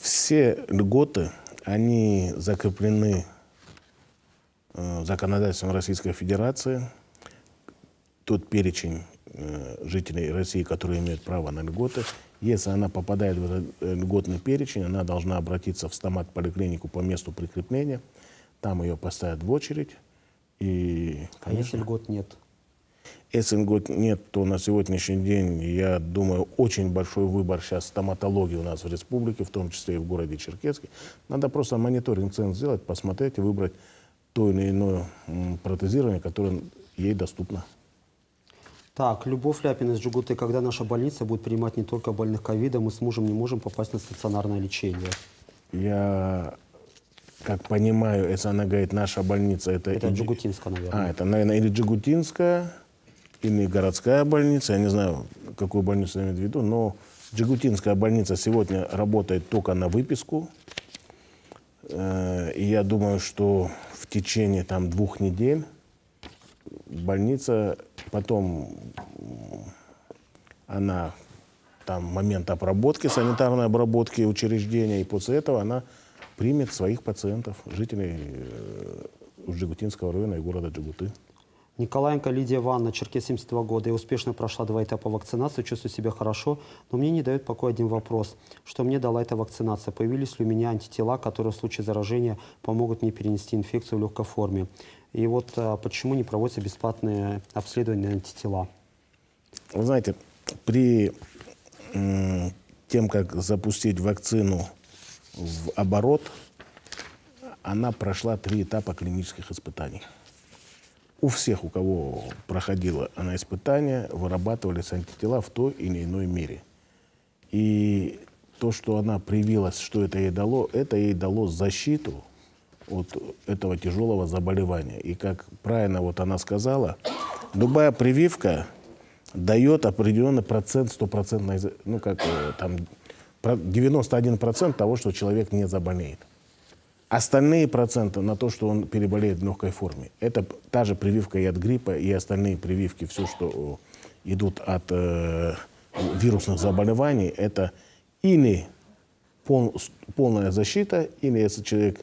S2: Все льготы, они закреплены э, законодательством Российской Федерации. Тот перечень э, жителей России, которые имеют право на льготы, если она попадает в этот э, льготный перечень, она должна обратиться в стомат-поликлинику по месту прикрепления. Там ее поставят в очередь. И,
S1: А если льгот нет?
S2: Если льгот нет, то на сегодняшний день, я думаю, очень большой выбор сейчас стоматологии у нас в республике, в том числе и в городе Черкесске. Надо просто мониторинг цен сделать, посмотреть и выбрать то или иное протезирование, которое ей доступно.
S1: Так, Любовь Ляпина из Джугуты. Когда наша больница будет принимать не только больных ковидом, мы с мужем не можем попасть на стационарное лечение.
S2: Я, как понимаю, если она говорит, наша больница, это...
S1: Это
S2: и-
S1: Джугутинская, наверное.
S2: А, это, наверное, или Джигутинская, или городская больница. Я не знаю, какую больницу имеет в виду, но Джигутинская больница сегодня работает только на выписку. Э, И я думаю, что в течение там двух недель больница потом она там момент обработки, санитарной обработки учреждения, и после этого она примет своих пациентов, жителей э, Джигутинского района и города Джигуты.
S1: Николаенко Лидия Ивановна, Черкес 72 года. Я успешно прошла два этапа вакцинации, чувствую себя хорошо, но мне не дает покоя один вопрос. Что мне дала эта вакцинация? Появились ли у меня антитела, которые в случае заражения помогут мне перенести инфекцию в легкой форме? И вот а, почему не проводятся бесплатные обследования антитела?
S2: Вы знаете, при тем, как запустить вакцину в оборот, она прошла три этапа клинических испытаний. У всех, у кого проходила она испытания, вырабатывались антитела в той или иной мере. И то, что она привилась, что это ей дало, это ей дало защиту от этого тяжелого заболевания. И как правильно вот она сказала, любая прививка дает определенный процент, стопроцентной, ну как э, там, про- 91% того, что человек не заболеет. Остальные проценты на то, что он переболеет в легкой форме. Это та же прививка и от гриппа, и остальные прививки, все, что э, идут от э, вирусных заболеваний, это или пол- полная защита, или если человек,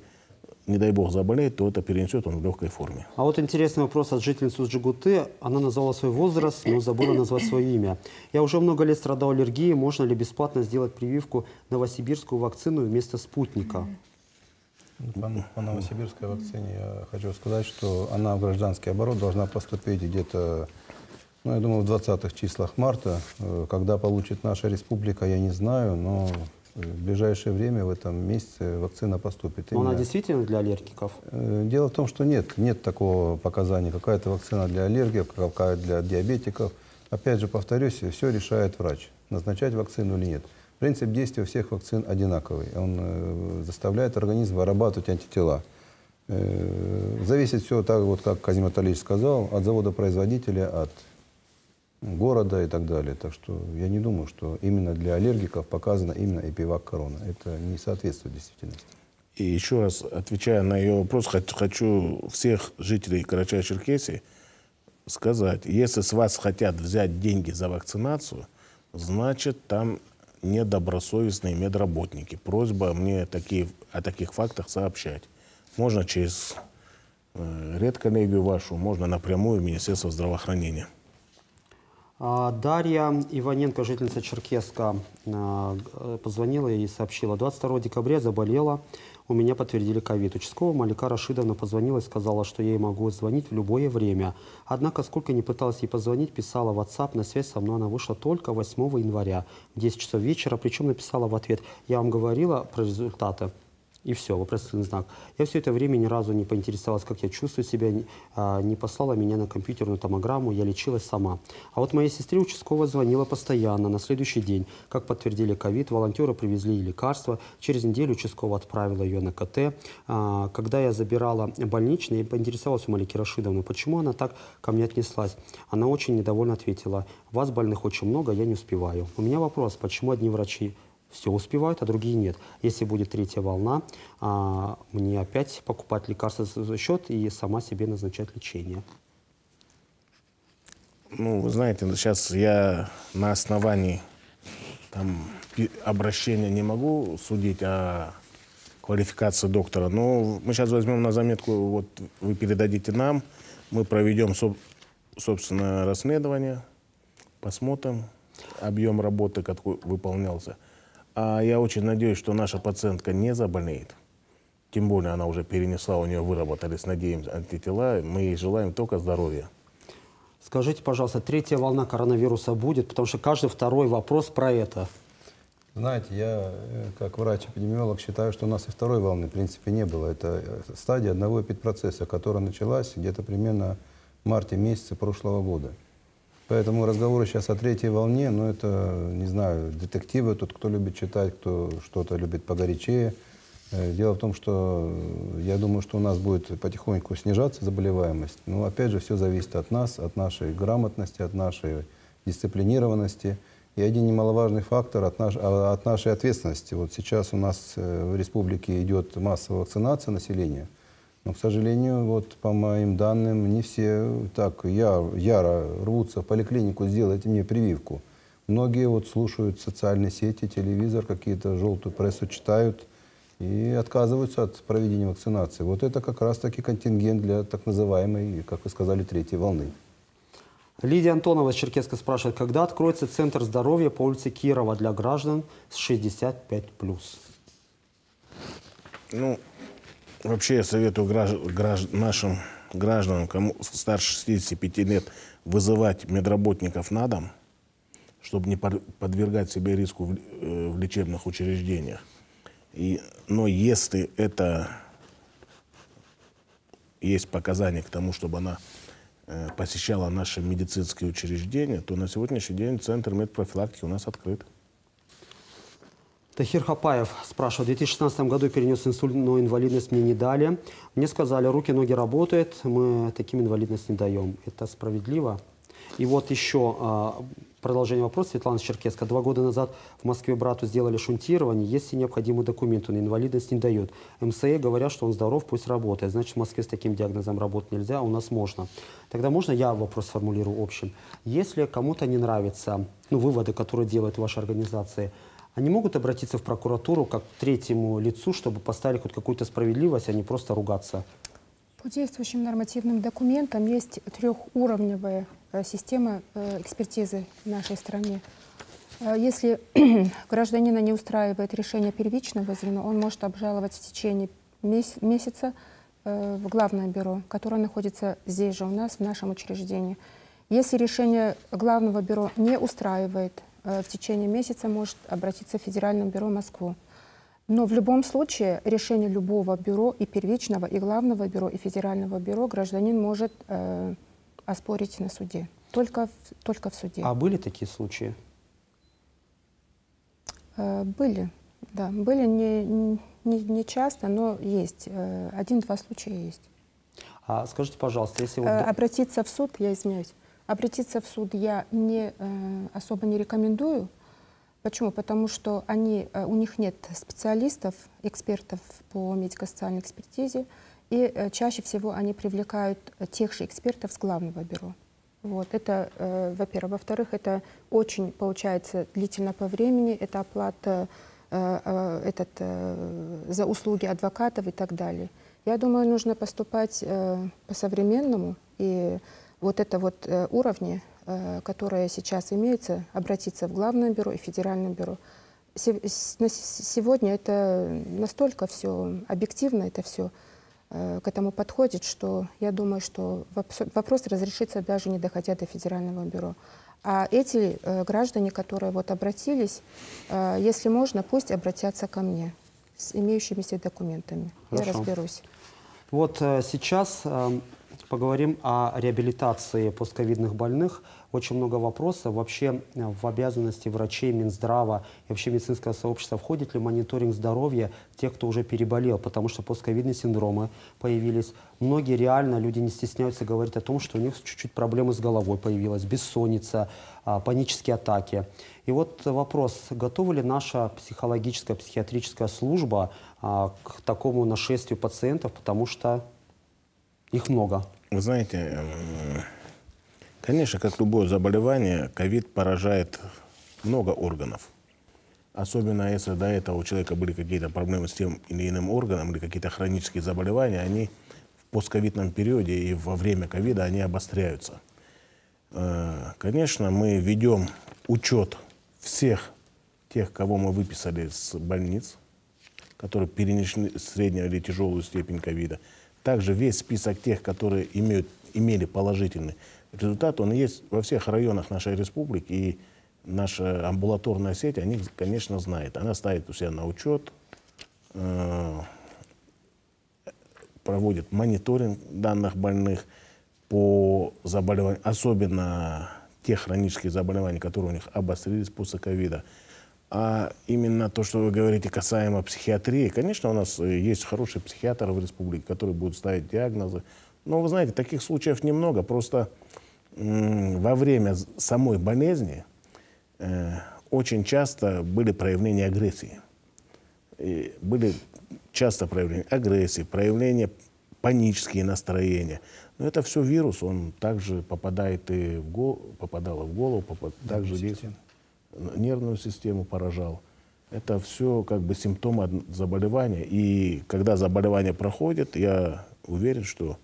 S2: не дай бог, заболеет, то это перенесет он в легкой форме.
S1: А вот интересный вопрос от жительницы Джигуты. Она назвала свой возраст, но забыла назвать свое имя. Я уже много лет страдал аллергией. Можно ли бесплатно сделать прививку новосибирскую вакцину вместо спутника?
S3: По, по новосибирской вакцине я хочу сказать, что она в гражданский оборот должна поступить где-то, ну, я думаю, в 20-х числах марта. Э, Когда получит наша республика, я не знаю, но в ближайшее время, в этом месяце, вакцина поступит.
S1: Но она
S3: Именно-
S1: действительно для аллергиков?
S3: Э, Дело в том, что нет, нет такого показания. Какая-то вакцина для аллергиков, какая для диабетиков. Опять же, повторюсь, все решает врач, назначать вакцину или нет. Принцип действия всех вакцин одинаковый. Он э, заставляет организм вырабатывать антитела. Э, зависит все так, вот как Казим Аталич сказал, от завода-производителя, от города и так далее. Так что я не думаю, что именно для аллергиков показана именно эпивак корона. Это не соответствует действительности.
S2: И еще раз, отвечая на ее вопрос, хочу всех жителей Карачаева-Черкесии сказать, если с вас хотят взять деньги за вакцинацию, значит, там недобросовестные медработники. Просьба мне такие, о таких фактах сообщать. Можно через э, редколлегию вашу, можно напрямую в Министерство здравоохранения.
S1: А, Дарья Иваненко, жительница Черкеска, а, позвонила и сообщила. 22 декабря заболела, у меня подтвердили ковид. Участковая Малика Рашидовна позвонила и сказала, что я ей могу звонить в любое время. Однако, сколько не пыталась ей позвонить, писала в WhatsApp, на связь со мной она вышла только 8 января в 10 часов вечера, причем написала в ответ, я вам говорила про результаты. И все, вопросительный знак. Я все это время ни разу не поинтересовалась, как я чувствую себя, не, а, не послала меня на компьютерную томограмму, я лечилась сама. А вот моей сестре участковая звонила постоянно, на следующий день. Как подтвердили ковид, волонтеры привезли ей лекарства. Через неделю участковая отправила ее на КТ. А, когда я забирала больничный, я поинтересовалась у Малики Рашидовны, почему она так ко мне отнеслась. Она очень недовольно ответила, вас больных очень много, я не успеваю. У меня вопрос, почему одни врачи все успевают, а другие нет. Если будет третья волна, а, мне опять покупать лекарства за счет и сама себе назначать лечение.
S2: Ну, вы знаете, сейчас я на основании там, обращения не могу судить о квалификации доктора, но мы сейчас возьмем на заметку, вот вы передадите нам, мы проведем, собственно, расследование, посмотрим объем работы, который выполнялся. А я очень надеюсь, что наша пациентка не заболеет. Тем более она уже перенесла, у нее выработались, надеемся, антитела. Мы ей желаем только здоровья.
S1: Скажите, пожалуйста, третья волна коронавируса будет? Потому что каждый второй вопрос про это.
S3: Знаете, я э, как врач-эпидемиолог считаю, что у нас и второй волны в принципе не было. Это э, стадия одного эпидпроцесса, которая началась где-то примерно в марте месяце прошлого года. Поэтому разговоры сейчас о третьей волне, ну это, не знаю, детективы, тут кто любит читать, кто что-то любит погорячее. Э, дело в том, что я думаю, что у нас будет потихоньку снижаться заболеваемость. Но опять же, все зависит от нас, от нашей грамотности, от нашей дисциплинированности. И один немаловажный фактор от, наш, а, от нашей ответственности. Вот сейчас у нас э, в республике идет массовая вакцинация населения – но, к сожалению, вот по моим данным, не все так я, яро рвутся в поликлинику, сделайте мне прививку. Многие вот слушают социальные сети, телевизор, какие-то желтую прессу читают и отказываются от проведения вакцинации. Вот это как раз-таки контингент для так называемой, как вы сказали, третьей волны.
S1: Лидия Антонова из Черкеска спрашивает, когда откроется Центр здоровья по улице Кирова для граждан с 65+.
S2: Ну, Вообще я советую гражд... Гражд... нашим гражданам, кому старше 65 лет, вызывать медработников на дом, чтобы не подвергать себе риску в, э, в лечебных учреждениях. И, но если это есть показания к тому, чтобы она э, посещала наши медицинские учреждения, то на сегодняшний день Центр медпрофилактики у нас открыт.
S1: Тахир Хапаев спрашивает, в 2016 году перенес инсульт, но инвалидность мне не дали. Мне сказали, руки, ноги работают, мы таким инвалидность не даем. Это справедливо? И вот еще а, продолжение вопроса Светлана Черкеска. Два года назад в Москве брату сделали шунтирование, если необходимый документ, он инвалидность не дает. МСЭ говорят, что он здоров, пусть работает. Значит, в Москве с таким диагнозом работать нельзя, а у нас можно. Тогда можно я вопрос сформулирую общим? Если кому-то не нравятся ну, выводы, которые делает ваша организация, они могут обратиться в прокуратуру как к третьему лицу, чтобы поставили хоть какую-то справедливость, а не просто ругаться?
S9: По действующим нормативным документам есть трехуровневая э, система э, экспертизы в нашей стране. Э, если (clears throat) гражданина не устраивает решение первичного звена, он может обжаловать в течение месяца в главное бюро, которое находится здесь же у нас, в нашем учреждении. Если решение главного бюро не устраивает в течение месяца может обратиться в Федеральное бюро Москву. Но в любом случае решение любого бюро, и первичного, и главного бюро, и федерального бюро гражданин может э, оспорить на суде. Только в, только в суде.
S1: А были такие случаи?
S9: Э, были, да. Были не, не, не часто, но есть. Э, Один-два случая есть.
S1: А скажите, пожалуйста, если... Вот...
S9: Э, обратиться в суд, я извиняюсь, Обратиться в суд я не, э, особо не рекомендую. Почему? Потому что они, э, у них нет специалистов, экспертов по медико-социальной экспертизе, и э, чаще всего они привлекают тех же экспертов с главного бюро. Вот, это, э, во-первых. Во-вторых, это очень, получается, длительно по времени, это оплата э, э, этот, э, за услуги адвокатов и так далее. Я думаю, нужно поступать э, по-современному и вот это вот э, уровни, э, которые сейчас имеются, обратиться в Главное бюро и Федеральное бюро. Сегодня это настолько все объективно, это все э, к этому подходит, что я думаю, что вопрос разрешится даже не доходя до Федерального бюро. А эти граждане, которые вот обратились, если можно, пусть обратятся ко мне. с имеющимися документами. Я
S1: Хорошо.
S9: разберусь.
S1: Вот сейчас э, поговорим о реабилитации постковидных больных. Очень много вопросов. Вообще э, в обязанности врачей, Минздрава и вообще медицинского сообщества входит ли мониторинг здоровья тех, кто уже переболел? Потому что постковидные синдромы появились. Многие реально, люди не стесняются говорить о том, что у них чуть-чуть проблемы с головой появилась, бессонница, а, панические атаки. И вот вопрос, готова ли наша психологическая, психиатрическая служба а, к такому нашествию пациентов, потому что их много?
S2: Вы знаете, м, конечно, как любое заболевание, ковид поражает много органов. Особенно если до этого у человека были какие-то проблемы с тем или иным органом или какие-то хронические заболевания, они в постковидном периоде и во время ковида они обостряются. Э, Конечно, мы ведем учет всех тех, кого мы выписали с больниц, которые перенесли среднюю или тяжелую степень ковида. Также весь список тех, которые имеют, имели положительный результат, он есть во всех районах нашей республики. И наша амбулаторная сеть о них, конечно, знает. Она ставит у себя на учет, э, проводит мониторинг данных больных по заболеваниям, особенно тех хронических заболеваний, которые у них обострились после ковида. А именно то, что вы говорите касаемо психиатрии, конечно, у нас э, есть хорошие психиатры в республике, которые будут ставить диагнозы. Но вы знаете, таких случаев немного. Просто во время самой болезни э, очень часто были проявления агрессии. И были часто проявления агрессии, проявления панические настроения. Но это все вирус, он также попадает и в голову, попадал и в голову, попад- также действует нервную систему поражал. Это все как бы симптомы заболевания. И когда заболевание проходит, я уверен, что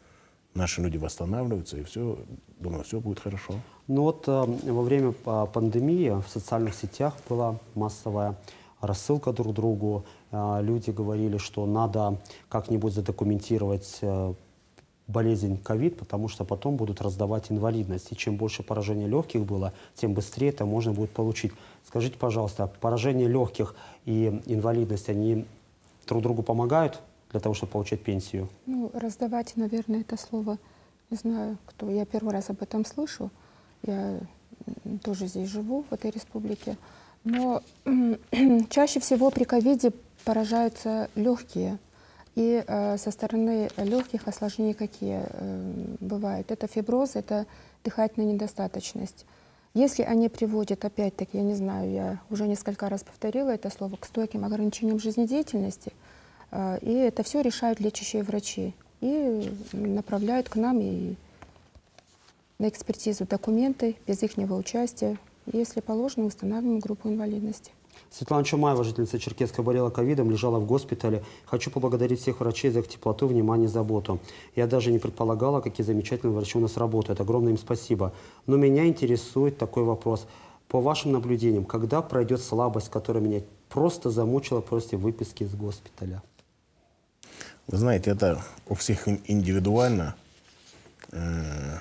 S2: наши люди восстанавливаются, и все, думаю, все будет хорошо.
S1: Ну вот э, во время а, пандемии в социальных сетях была массовая рассылка друг другу. А, Люди говорили, что надо как-нибудь задокументировать э, болезнь ковид, потому что потом будут раздавать инвалидность. И чем больше поражений легких было, тем быстрее это можно будет получить. Скажите, пожалуйста, поражение легких и инвалидность, они друг другу помогают для того, чтобы получать пенсию?
S9: Ну, раздавать, наверное, это слово, не знаю, кто. Я первый раз об этом слышу. Я тоже здесь живу, в этой республике. Но (clears throat) чаще всего при ковиде поражаются легкие. И э, со стороны легких осложнений какие э, бывают? Это фиброз, это дыхательная недостаточность. Если они приводят, опять-таки, я не знаю, я уже несколько раз повторила это слово, к стойким ограничениям жизнедеятельности, э, и это все решают лечащие врачи. И направляют к нам и на экспертизу документы без их участия. Если положено, устанавливаем группу инвалидности.
S1: Светлана Чумаева, жительница Черкесска, болела ковидом, лежала в госпитале. Хочу поблагодарить всех врачей за их теплоту, внимание заботу. Я даже не предполагала, какие замечательные врачи у нас работают. Огромное им спасибо. Но меня интересует такой вопрос. По вашим наблюдениям, когда пройдет слабость, которая меня просто замучила после выписки из госпиталя?
S2: Вы знаете, это у всех ин- индивидуально. Э,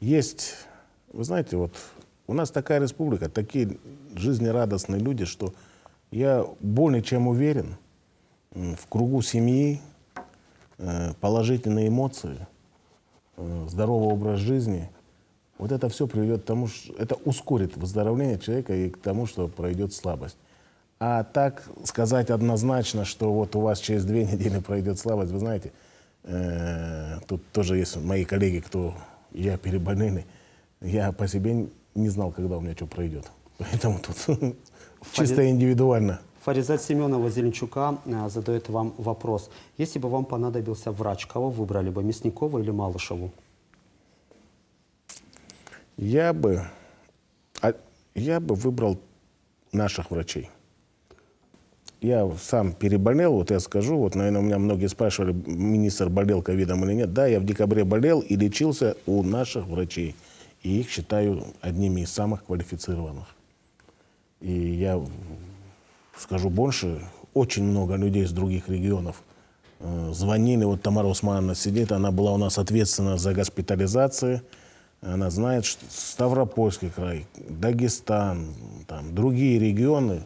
S2: Есть, вы знаете, вот у нас такая республика, такие жизнерадостные люди, что я более чем уверен, в кругу семьи э, положительные эмоции, э, здоровый образ жизни, вот это все приведет к тому, что это ускорит выздоровление человека и к тому, что пройдет слабость. А так сказать однозначно, что вот у вас через две (laughs) недели пройдет слабость, вы знаете, э, тут тоже есть мои коллеги, кто я переболели, я по себе не знал, когда у меня что пройдет. Поэтому тут (laughs) чисто индивидуально.
S1: Фаризат Семенова Зеленчука э, задает вам вопрос. Если бы вам понадобился врач, кого выбрали бы, Мясникова или Малышеву?
S2: Я бы, а, я бы выбрал наших врачей. Я сам переболел, вот я скажу, вот, наверное, у меня многие спрашивали, министр болел ковидом или нет. Да, я в декабре болел и лечился у наших врачей. И их считаю одними из самых квалифицированных. И я скажу больше, очень много людей из других регионов э, звонили. Вот Тамара Усмановна сидит, она была у нас ответственна за госпитализацию. Она знает, что Ставропольский край, Дагестан, там, другие регионы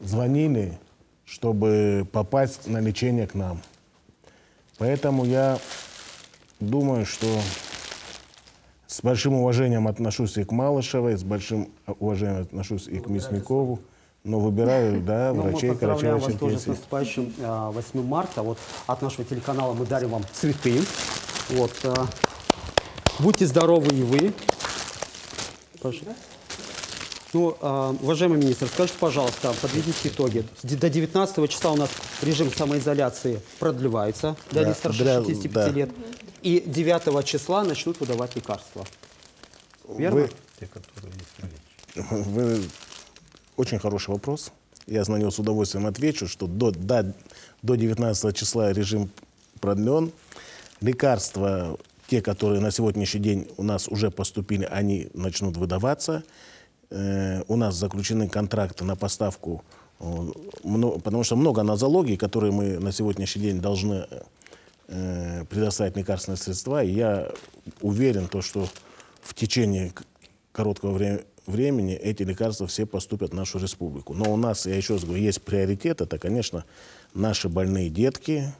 S2: звонили чтобы попасть на лечение к нам. Поэтому я думаю, что с большим уважением отношусь и к Малышевой, с большим уважением отношусь и к Мясникову. Но выбираю, (laughs) да,
S1: Ну,
S2: врачей
S1: мы поздравляем вас тоже с наступающим а, 8 марта. Вот от нашего телеканала мы дарим вам цветы. Вот. а, будьте здоровы и вы. Прошу. Ну, уважаемый министр, скажите, пожалуйста, подведите итоги. До 19 числа у нас режим самоизоляции продлевается для
S2: Да,
S1: старше
S2: для-
S1: 65
S2: да.
S1: лет. И 9 числа начнут выдавать лекарства. Верно?
S2: Вы, вы- очень хороший вопрос. Я на него с удовольствием отвечу, что до, до, до 19 числа режим продлен. Лекарства, те, которые на сегодняшний день у нас уже поступили, они начнут выдаваться. Э, у нас заключены контракты на поставку, э, потому что много нозологий, которые мы на сегодняшний день должны э, предоставить лекарственные средства. И я уверен, то, что в течение короткого вре- времени эти лекарства все поступят в нашу республику. Но у нас, я еще раз говорю, есть приоритет. Это, конечно, наши больные детки,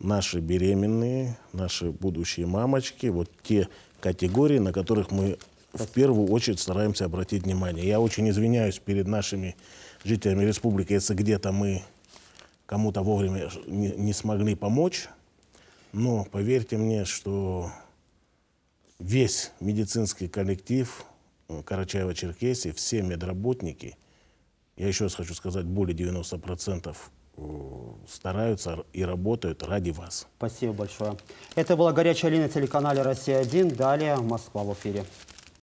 S2: наши беременные, наши будущие мамочки. Вот те категории, на которых мы в первую очередь стараемся обратить внимание. Я очень извиняюсь перед нашими жителями республики, если где-то мы кому-то вовремя не, не смогли помочь. Но поверьте мне, что весь медицинский коллектив э, Карачаева-Черкесии, все медработники, я еще раз хочу сказать, более 90% э, стараются и работают ради вас.
S1: Спасибо большое. Это была горячая линия телеканале «Россия-1». Далее Москва в эфире.